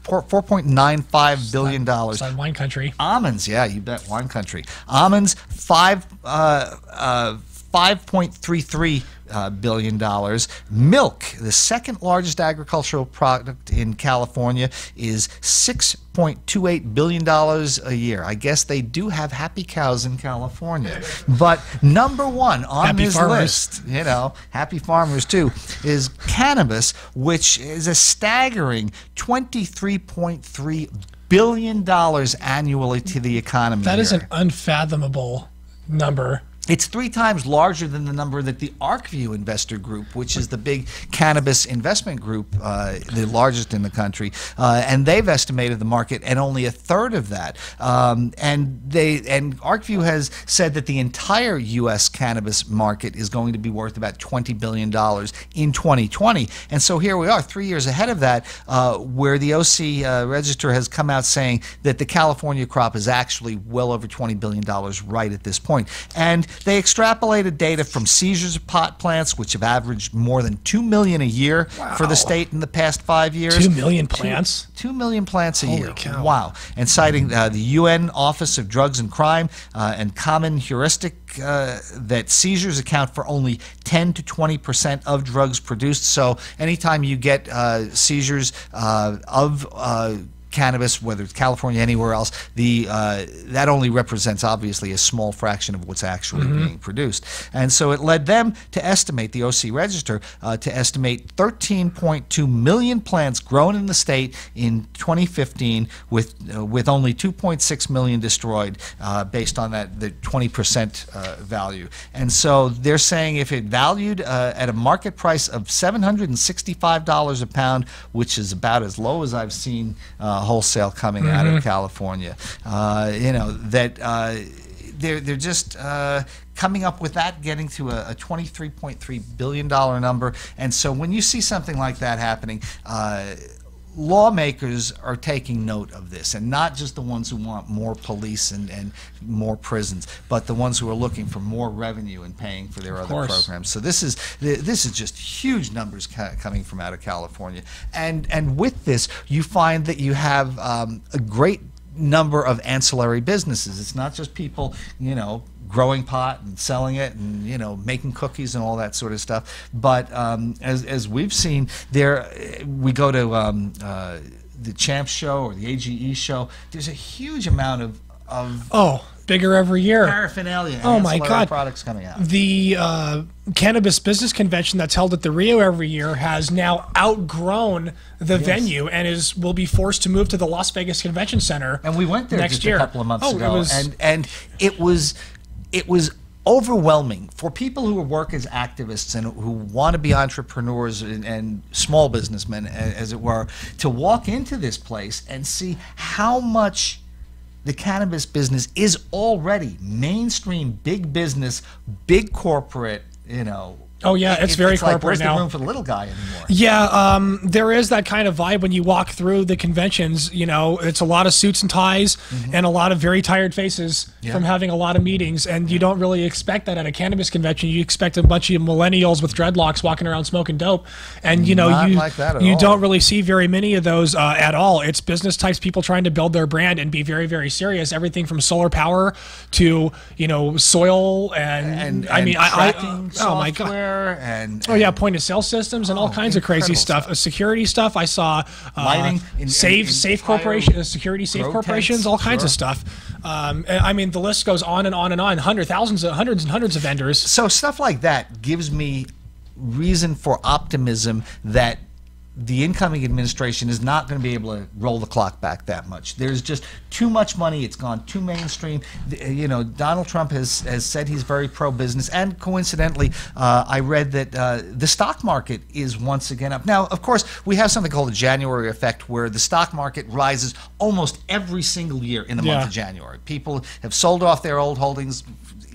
4.95 billion dollars. wine country. Almonds, yeah, you bet, wine country. Almonds, five uh, uh, 5.33 uh, Uh, billion dollars. Milk, the second largest agricultural product in California, is 6.28 billion dollars a year. I guess they do have happy cows in California, but number one on Happy this farmers. list, you know, happy farmers too, is cannabis, which is a staggering 23.3 billion dollars annually to the economy. That is an unfathomable number. It's three times larger than the number that the ArcView Investor Group, which is the big cannabis investment group, uh, the largest in the country, uh, and they've estimated the market at only a third of that. Um, and they and ArcView has said that the entire U.S. cannabis market is going to be worth about twenty billion dollars in 2020. And so here we are, three years ahead of that, uh, where the OC uh, Register has come out saying that the California crop is actually well over twenty billion dollars right at this point. And they extrapolated data from seizures of pot plants, which have averaged more than two million a year for the state in the past five years. Two million plants? Two million plants a Holy year. cow. Wow. And citing uh, the UN Office of Drugs and Crime uh, and common heuristic uh, that seizures account for only 10 to 20 percent of drugs produced. So anytime you get uh, seizures uh, of uh, cannabis, whether it's California, anywhere else, the uh, that only represents obviously a small fraction of what's actually being produced. And so it led them to estimate the OC Register uh, to estimate 13.2 million plants grown in the state in 2015, with uh, with only 2.6 million destroyed, uh, based on that the 20 percent uh, value. And so they're saying if it valued uh, at a market price of 765 dollars a pound, which is about as low as I've seen uh, wholesale coming out of California, uh, you know that. Uh, they're, they're just uh, coming up with that, getting to a, a $23.3 billion number. And so when you see something like that happening, uh, lawmakers are taking note of this, and not just the ones who want more police and, and more prisons, but the ones who are looking for more revenue and paying for their other course. programs. So this is this is just huge numbers coming from out of California, and and with this, you find that you have um, a great number of ancillary businesses. It's not just people, you know, growing pot and selling it and you know making cookies and all that sort of stuff. But um, as as we've seen, there we go to um, uh, the Champs show or the AGE show. There's a huge amount of of Oh, bigger every year. paraphernalia. Oh my God. Products coming out. The uh, cannabis business convention that's held at the Rio every year has now outgrown the venue and is will be forced to move to the Las Vegas Convention Center. And we went there next year. a couple of months oh, ago, It was, and and it was it was overwhelming for people who work as activists and who want to be entrepreneurs and, and small businessmen, as it were, to walk into this place and see how much the cannabis business is already mainstream, big business, big corporate. You know. Oh, yeah, It- it's it- very like, corporate where's now. the room for the little guy anymore? Yeah, um, there is that kind of vibe when you walk through the conventions. You know, it's a lot of suits and ties and a lot of very tired faces Mm-hmm. Yeah. from having a lot of meetings. And you don't really expect that at a cannabis convention. You expect a bunch of millennials with dreadlocks walking around smoking dope. And you know, Not you like you all. don't really see very many of those uh, at all. It's business types, people trying to build their brand and be very, very serious. Everything from solar power to you know soil and, And, I mean, I, I oh my god. Software and Oh yeah, point of sale systems and all Oh, kinds of crazy stuff. stuff. Uh, security stuff. I saw uh, Lighting in- in- safe, in safe entire corporation, uh, security, safe corporations, all kinds of stuff. Um, I mean, the list goes on and on and on. Hundred thousands, of, hundreds and hundreds of vendors. so stuff like that gives me reason for optimism that the incoming administration is not going to be able to roll the clock back that much. There's just too much money. It's gone too mainstream. The- You know, Donald Trump has, has said he's very pro business, and coincidentally, uh, I read that uh, the stock market is once again up. Now, of course, we have something called the January effect, where the stock market rises almost every single year in the month of January. People have sold off their old holdings,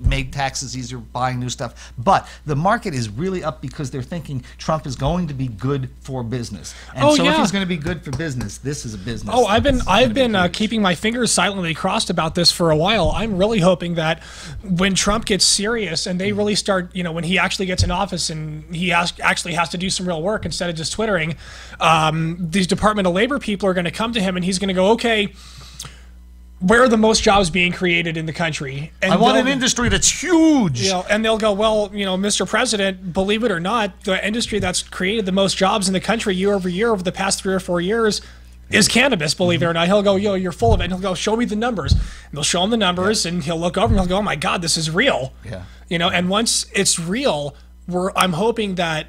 made taxes easier, buying new stuff. But the market is really up because they're thinking Trump is going to be good for business. And Oh, so if he's going to be good for business, this is a business. Oh, I've been I've gonna be been uh, keeping my fingers silently crossed about this for a while. I'm really hoping that when Trump gets serious and they really start, you know, when he actually gets in office and he has, actually has to do some real work instead of just twittering, um, these Department of Labor people are going to come to him and he's going to go, okay. Where are the most jobs being created in the country? And I want an industry that's huge. you know, and they'll go, well, you know, Mr. President, believe it or not, the industry that's created the most jobs in the country year over year over the past three or four years is cannabis, believe it or not. He'll go, yo, you're full of it. And he'll go, show me the numbers. And they'll show him the numbers and he'll look over and he'll go, oh my God, this is real. Yeah. You know, and once it's real, we're, I'm hoping that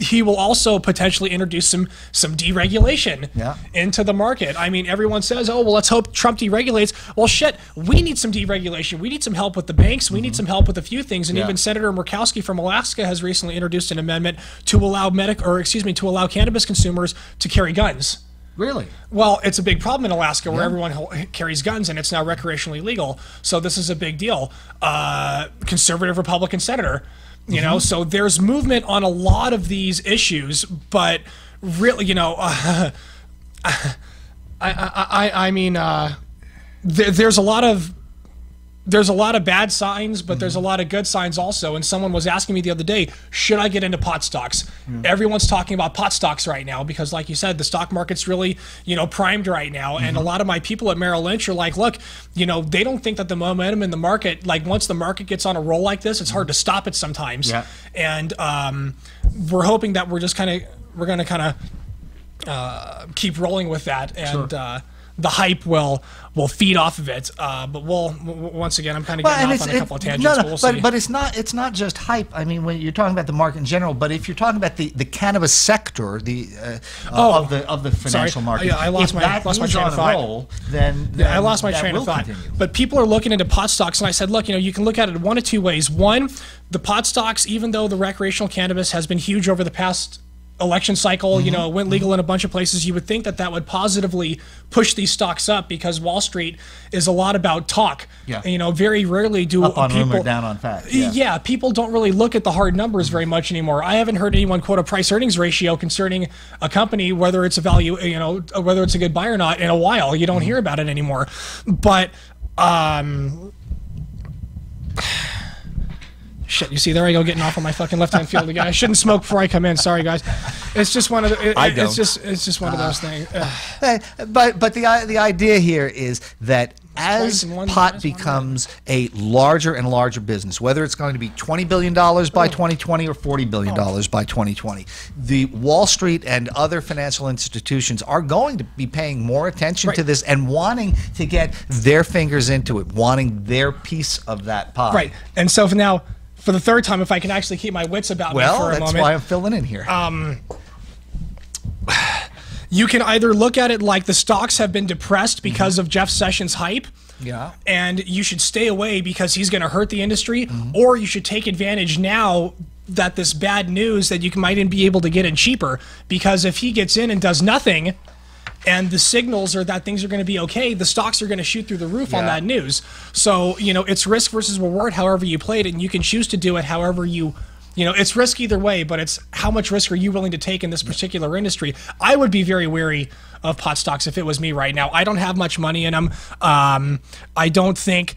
he will also potentially introduce some some deregulation Yeah. into the market. I mean, everyone says, "Oh, well, let's hope Trump deregulates." Well, shit, we need some deregulation. We need some help with the banks. We need some help with a few things. And Mm-hmm. Yeah. even Senator Murkowski from Alaska has recently introduced an amendment to allow medic or excuse me, to allow cannabis consumers to carry guns. Really? Well, it's a big problem in Alaska where Yeah. everyone carries guns and it's now recreationally legal. So this is a big deal. Uh, conservative Republican senator, you know. So there's movement on a lot of these issues, but really, you know, uh, I, I, I, I mean, uh, there, there's a lot of there's a lot of bad signs, but there's a lot of good signs also. And someone was asking me the other day, should I get into pot stocks? Everyone's talking about pot stocks right now because, like you said, the stock market's really, you know, primed right now. And a lot of my people at Merrill Lynch are like, look, you know, they don't think that the momentum in the market, like once the market gets on a roll like this, it's hard to stop it sometimes. Yeah. And um, we're hoping that we're just kind of, we're going to kind of uh, keep rolling with that, and uh, the hype will will feed off of it. Uh, but we'll once again, I'm kind of getting off on a couple of tangents. no, no, but we'll but, but it's not it's not just hype. I mean, when you're talking about the market in general, but if you're talking about the, the cannabis sector, the uh, Oh, of the of the financial market, Yeah, I lost if my- lost my train of thought. roll, then, Yeah, I lost my train of thought. continue. But people are looking into pot stocks, and I said, look, you know, you can look at it one of two ways. One, the pot stocks, even though the recreational cannabis has been huge over the past election cycle, you mm-hmm. know, went legal mm-hmm. in a bunch of places. You would think that that would positively push these stocks up because Wall Street is a lot about talk. Yeah. And, you know, very rarely do Up on people rumor, down on fact. yeah. Yeah. people don't really look at the hard numbers very much anymore. I haven't heard anyone quote a price earnings ratio concerning a company, whether it's a value, you know, uh, whether it's a good buy or not, in a while. You don't mm-hmm. hear about it anymore. But, um, shit, you see, there I go getting off on my fucking left hand field again. I shouldn't smoke before I come in. Sorry, guys. It's just one of the. It, I don't. It's just, it's just one of those things. Ugh. Eh, But but the the idea here is that as Twice in one- pot twice in one becomes a larger and larger business, whether it's going to be twenty billion dollars Oh. by 2020 or forty billion dollars by 2020, the Wall Street and other financial institutions are going to be paying more attention to this and wanting to get their fingers into it, wanting their piece of that pie. Right. And so for now, for the third time, if I can actually keep my wits about me for a moment. Well, that's why I'm filling in here. you can either look at it like the stocks have been depressed because of Jeff Sessions' hype. Yeah. And you should stay away because he's going to hurt the industry, Mm-hmm. or you should take advantage now that this bad news that you might even be able to get in cheaper. Because if he gets in and does nothing, and the signals are that things are going to be okay, the stocks are going to shoot through the roof on that news. So, you know, it's risk versus reward however you played it, and you can choose to do it however you. You know, it's risk either way, but it's how much risk are you willing to take in this particular industry? I would be very wary of pot stocks if it was me right now. I don't have much money in them. Um, I don't think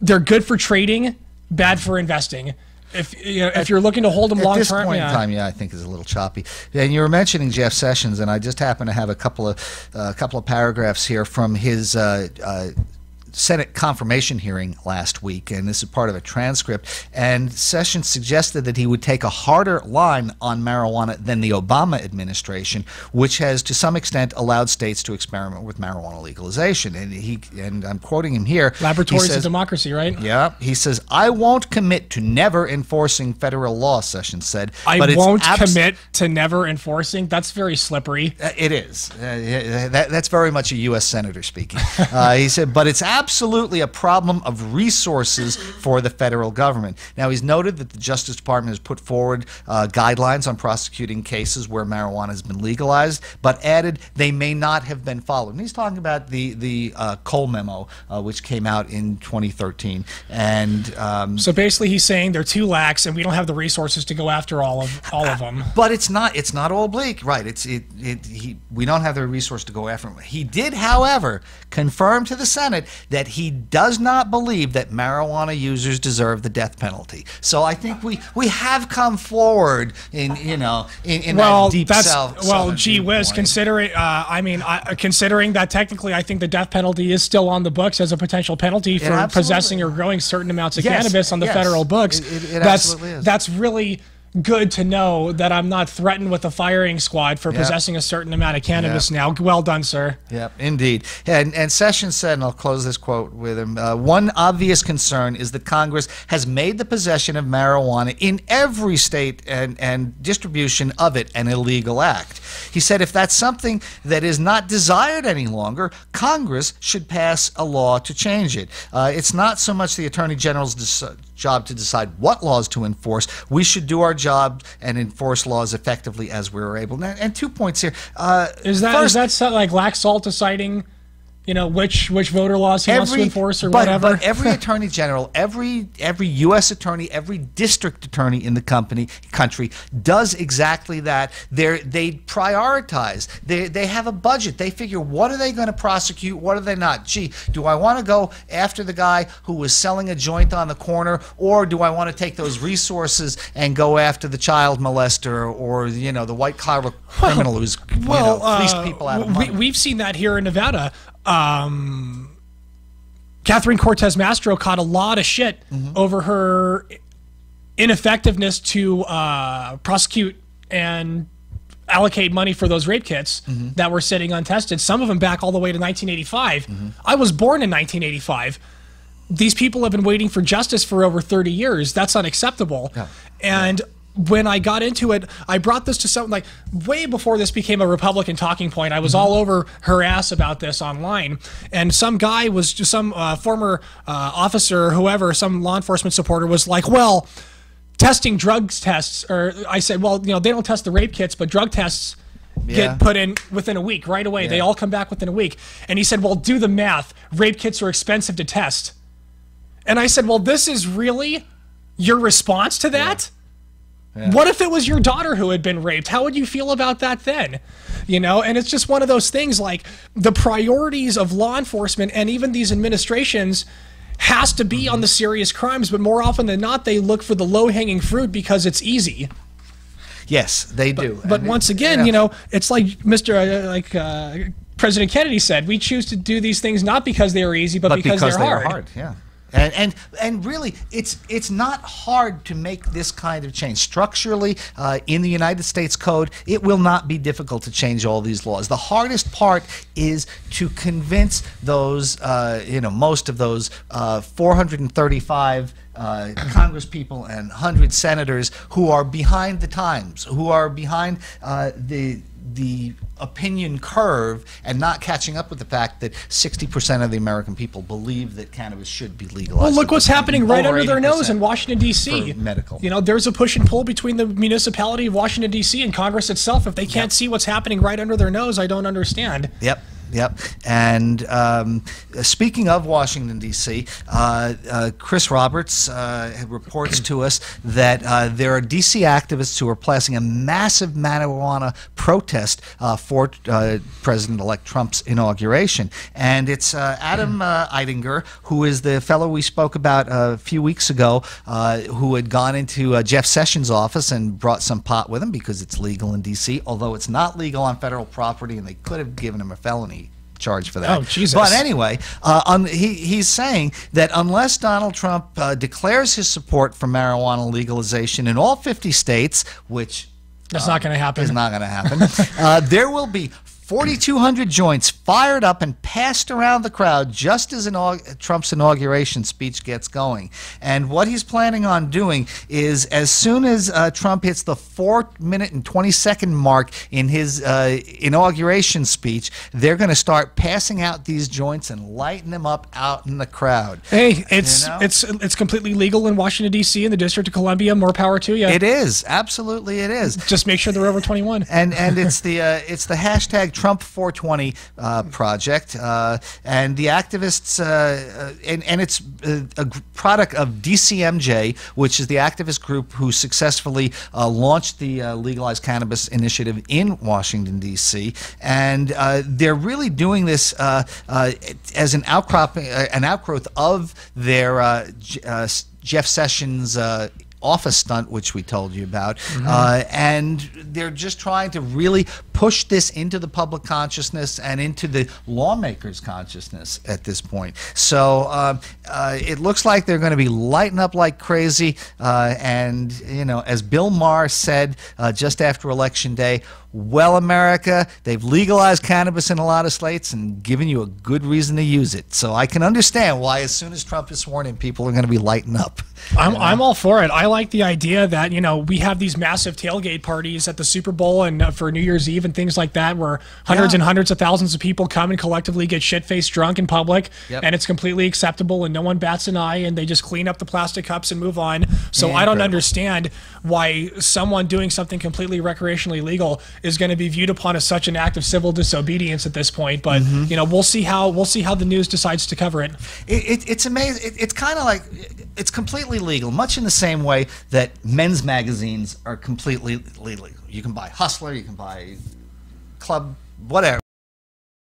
they're good for trading, bad for investing. If you know, if you're looking to hold them At long this term, point yeah. in time, yeah, I think is a little choppy. And you were mentioning Jeff Sessions, and I just happen to have a couple of a couple of paragraphs here from his. Uh, uh, Senate confirmation hearing last week, and this is part of a transcript. And Sessions suggested that he would take a harder line on marijuana than the Obama administration, which has to some extent allowed states to experiment with marijuana legalization. And he, and I'm quoting him here. he laboratories says- of democracy, right? yeah, he says, I won't commit to never enforcing federal law, Sessions said. I won't commit to never enforcing. That's very slippery. Uh, It is. Uh, that, that's very much a U.S. Senator speaking. Uh, he said, but it's absolutely a problem of resources for the federal government. Now, he's noted that the Justice Department has put forward uh, guidelines on prosecuting cases where marijuana has been legalized, but added they may not have been followed. And he's talking about the, the uh, Cole memo, uh, which came out in 2013. And um, So basically, he's saying they're too lax, and we don't have the resources to go after all of all of them. But it's not. It's not all bleak, right? It's it. it he, we don't have the resource to go after him. He did, however, confirm to the Senate that he does not believe that marijuana users deserve the death penalty. So I think we we have come forward in you know in, in well, that deep that's south. well, gee whiz. Considering, uh, I mean, I, considering that technically, I think the death penalty is still on the books as a potential penalty for possessing or growing certain amounts of Yes, cannabis on the yes. federal books. It- it- it that's absolutely is. that's really good to know that I'm not threatened with a firing squad for Yeah. possessing a certain amount of cannabis Yeah. now. Well done, sir. Yep, indeed. And, and Sessions said, and I'll close this quote with him uh, one obvious concern is that Congress has made the possession of marijuana in every state and, and distribution of it an illegal act. He said, if that's something that is not desired any longer, Congress should pass a law to change it. Uh, it's not so much the Attorney General's job to decide what laws to enforce. We should do our job and enforce laws effectively as we're able. And, and two points here. Uh, Is that is first, that so- like Laxalt deciding, you know, which which voter laws he wants to enforce or but, whatever? But every attorney general, every every U.S. attorney, every district attorney in the company country does exactly that. They they prioritize. They they have a budget. They figure what are they going to prosecute, what are they not. Gee, do I want to go after the guy who was selling a joint on the corner, or do I want to take those resources and go after the child molester or you know the white collar criminal who's you well, know, fleeced uh, people out of we, we've seen that here in Nevada. Um, Catherine Cortez Masto caught a lot of shit Mm-hmm. over her ineffectiveness to uh, prosecute and allocate money for those rape kits Mm-hmm. that were sitting untested. Some of them back all the way to 1985. Mm-hmm. I was born in 1985. These people have been waiting for justice for over 30 years. That's unacceptable. And when I got into it, I brought this to something like way before this became a Republican talking point. I was all over her ass about this online, and some guy was just some uh, former uh, officer, or whoever, some law enforcement supporter was like, "Well." testing drugs tests, or I said, well, you know, they don't test the rape kits, but drug tests Yeah. get put in within a week, right away. They all come back within a week. And he said, well, do the math. Rape kits are expensive to test. And I said, well, this is really your response to that? What if it was your daughter who had been raped? How would you feel about that then? You know, and it's just one of those things like the priorities of law enforcement and even these administrations has to be on the serious crimes, but more often than not, they look for the low hanging fruit because it's easy. Yes, they do. But And once again, yeah. you know, it's like Mr. Uh, like uh, President Kennedy said, we choose to do these things not because they are easy, but, but because, because, they're they hard. are hard. Yeah. And, and and really, it's it's not hard to make this kind of change structurally uh, in the United States Code. It will not be difficult to change all these laws. The hardest part is to convince those, uh, you know, most of those uh, 435 uh, Congress people and 100 senators who are behind the times, who are behind uh, the the opinion curve and not catching up with the fact that 60% of the American people believe that cannabis should be legalized. Well, look what's happening right under their nose in Washington D.C. medical. You know, there's a push and pull between the municipality of Washington D.C. and Congress itself. If they can't see what's happening right under their nose, I don't understand. Yep. Yep. And um, speaking of Washington, D.C., uh, uh, Chris Roberts uh, reports to us that uh, there are D.C. activists who are planning a massive marijuana protest uh, for uh, President elect Trump's inauguration. And it's Adam Eidinger, who is the fellow we spoke about a few weeks ago, who had gone into Jeff Sessions' office and brought some pot with him because it's legal in D.C., although it's not legal on federal property, and they could have given him a felony charge for that. Oh, Jesus. But anyway, uh, un- he, he's saying that unless Donald Trump uh, declares his support for marijuana legalization in all 50 states, which That's not going to happen. is not going to happen. uh, there will be 4,200 joints fired up and passed around the crowd just as inaug- Trump's inauguration speech gets going. And what he's planning on doing is, as soon as uh, Trump hits the four minute and 20 second mark in his uh, inauguration speech, they're going to start passing out these joints and lighting them up out in the crowd. Hey, it's know? it's it's completely legal in Washington D.C. in the District of Columbia. More power to you. It is absolutely it is. Just make sure they're over 21. and and it's the uh, it's the hashtag Trump 420 uh, project, uh, and the activists, uh, uh, and and it's uh, a product of DCMJ, which is the activist group who successfully launched the legalized cannabis initiative in Washington D.C. And they're really doing this as an outcrop, uh, an outgrowth of their Jeff Sessions. Uh, office stunt, which we told you about, uh, and they're just trying to really push this into the public consciousness and into the lawmakers' consciousness at this point. So um, uh, it looks like they're going to be lighting up like crazy. Uh, and you know, as Bill Maher said uh, just after Election Day, well, America, they've legalized cannabis in a lot of states and given you a good reason to use it. So I can understand why, as soon as Trump is sworn in, people are going to be lighting up. I'm, I'm all for it. I like the idea that, you know, we have these massive tailgate parties at the Super Bowl and uh, for New Year's Eve and things like that where hundreds Yeah. and hundreds of thousands of people come and collectively get shit faced drunk in public Yep. and it's completely acceptable and no one bats an eye and they just clean up the plastic cups and move on. So I don't understand why someone doing something completely recreationally legal is going to be viewed upon as such an act of civil disobedience at this point. But, Mm-hmm. you know, we'll see how we'll see how the news decides to cover it. It, it, it's amazing. It, it's kind of like it's completely legal, much in the same way that men's magazines are completely legal. You can buy Hustler, you can buy Club, whatever.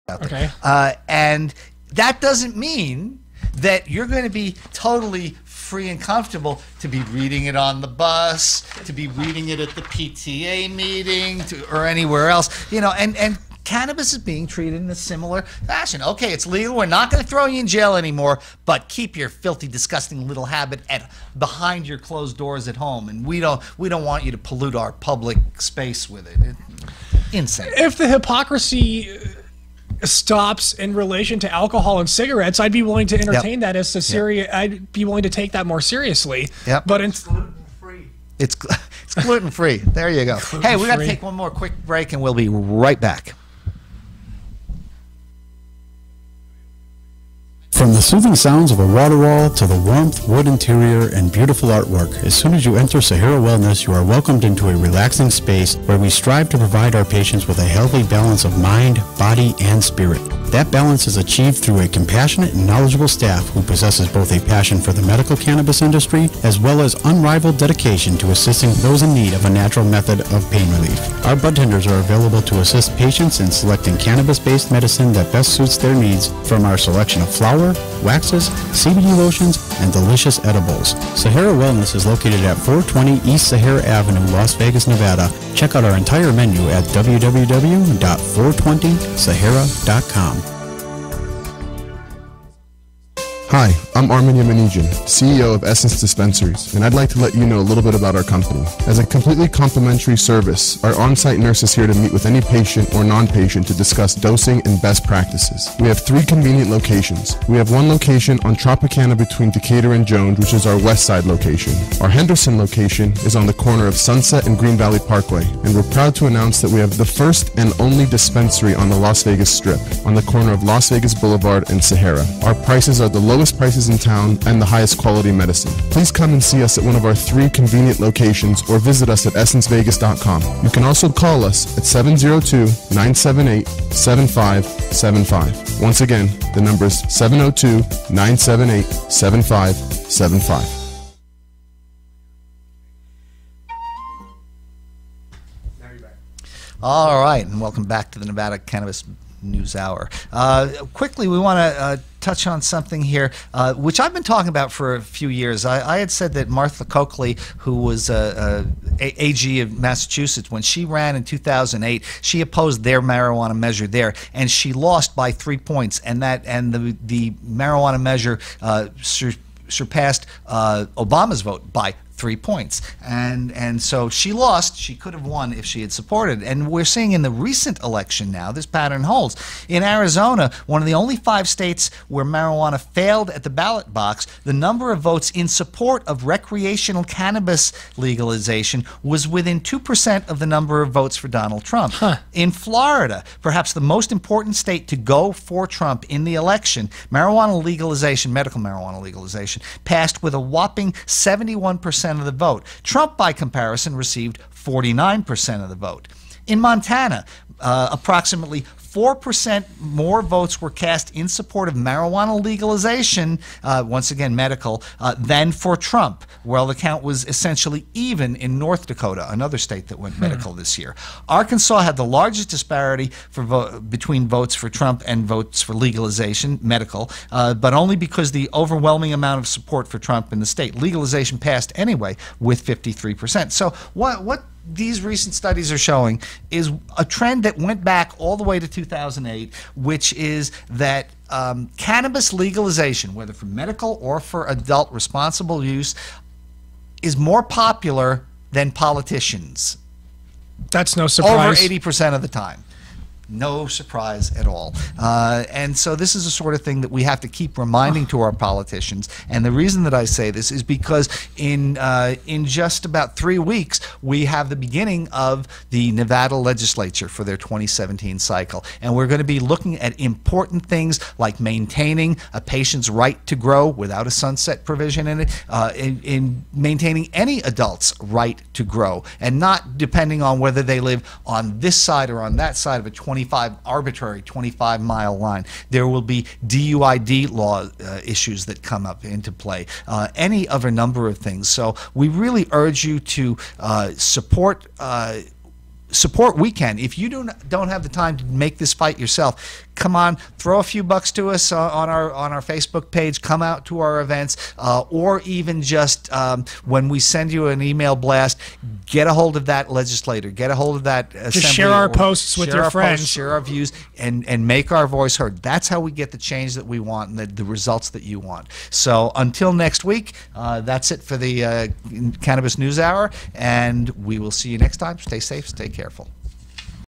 Okay. Uh, and that doesn't mean that you're going to be totally free and comfortable to be reading it on the bus, to be reading it at the PTA meeting, to, or anywhere else. You know, and and cannabis is being treated in a similar fashion. Okay, it's legal. We're not going to throw you in jail anymore, but keep your filthy, disgusting little habit at behind your closed doors at home. And we don't we don't want you to pollute our public space with it. it insane. if the hypocrisy uh, stops in relation to alcohol and cigarettes, I'd be willing to entertain that as a serious. I'd be willing to take that more seriously. Yep. But in, It's it's gluten free. There you go. Hey, we got to take one more quick break, and we'll be right back. From the soothing sounds of a water wall to the warmth, wood interior, and beautiful artwork, as soon as you enter Sahara Wellness, you are welcomed into a relaxing space where we strive to provide our patients with a healthy balance of mind, body, and spirit. That balance is achieved through a compassionate and knowledgeable staff who possesses both a passion for the medical cannabis industry as well as unrivaled dedication to assisting those in need of a natural method of pain relief. Our bud tenders are available to assist patients in selecting cannabis-based medicine that best suits their needs from our selection of flower, waxes, CBD lotions, and delicious edibles. Sahara Wellness is located at 420 East Sahara Avenue, Las Vegas, Nevada. Check out our entire menu at www.420sahara.com. Hi, I'm Armen Yemenidjian, CEO of Essence Dispensaries, and I'd like to let you know a little bit about our company. As a completely complimentary service, our on-site nurse is here to meet with any patient or non-patient to discuss dosing and best practices. We have three convenient locations. We have one location on Tropicana between Decatur and Jones, which is our west side location. Our Henderson location is on the corner of Sunset and Green Valley Parkway, and we're proud to announce that we have the first and only dispensary on the Las Vegas Strip, on the corner of Las Vegas Boulevard and Sahara. Our prices are the lowest prices in town and the highest quality medicine. Please come and see us at one of our three convenient locations or visit us at essencevegas.com. You can also call us at 702-978-7575. Once again, the number is 702-978-7575. All right, and welcome back to the Nevada Cannabis News Hour. Uh, quickly, we want to uh, touch on something here, uh, which I've been talking about for a few years. I, I had said that Martha Coakley, who was uh, uh, AG of Massachusetts, when she ran in 2008, she opposed their marijuana measure there, and she lost by three points. And that and the the marijuana measure uh, sur- surpassed uh, Obama's vote by three points. And and so she lost. She could have won if she had supported. And we're seeing in the recent election now this pattern holds. In Arizona, one of the only five states where marijuana failed at the ballot box, the number of votes in support of recreational cannabis legalization was within 2% of the number of votes for Donald Trump. In Florida, perhaps the most important state to go for Trump in the election, marijuana legalization, medical marijuana legalization, passed with a whopping 71% of the vote. Trump, by comparison, received 49% of the vote. In Montana, uh, approximately 4% more votes were cast in support of marijuana legalization, uh, once again medical, uh, than for Trump. Well, the count was essentially even in North Dakota, another state that went medical this year. Arkansas had the largest disparity for vo- between votes for Trump and votes for legalization, medical, uh, but only because the overwhelming amount of support for Trump in the state. Legalization passed anyway with 53%. So what what these recent studies are showing is a trend that went back all the way to 2008, which is that um, cannabis legalization, whether for medical or for adult responsible use, is more popular than politicians. That's no surprise. Over surprise. 80% of the time. No surprise at all. Uh, and so, this is the sort of thing that we have to keep reminding to our politicians. And the reason that I say this is because in, uh, in just about three weeks, we have the beginning of the Nevada legislature for their 2017 cycle. And we're going to be looking at important things like maintaining a patient's right to grow without a sunset provision in it, uh, in, in maintaining any adult's right to grow, and not depending on whether they live on this side or on that side of a 25 arbitrary 25 mile line. There will be DUID law uh, issues that come up into play, uh, any of a number of things. So we really urge you to uh, support. Uh, support WeCan. If you don't don't have the time to make this fight yourself, come on, throw a few bucks to us uh, on our on our Facebook page. Come out to our events, uh, or even just um, when we send you an email blast, get a hold of that legislator, get a hold of that. Just share our posts with your our friends. posts, share our views, and and make our voice heard. That's how we get the change that we want and the, the results that you want. So until next week, uh, that's it for the uh, Cannabis News Hour, and we will see you next time. Stay safe, stay careful.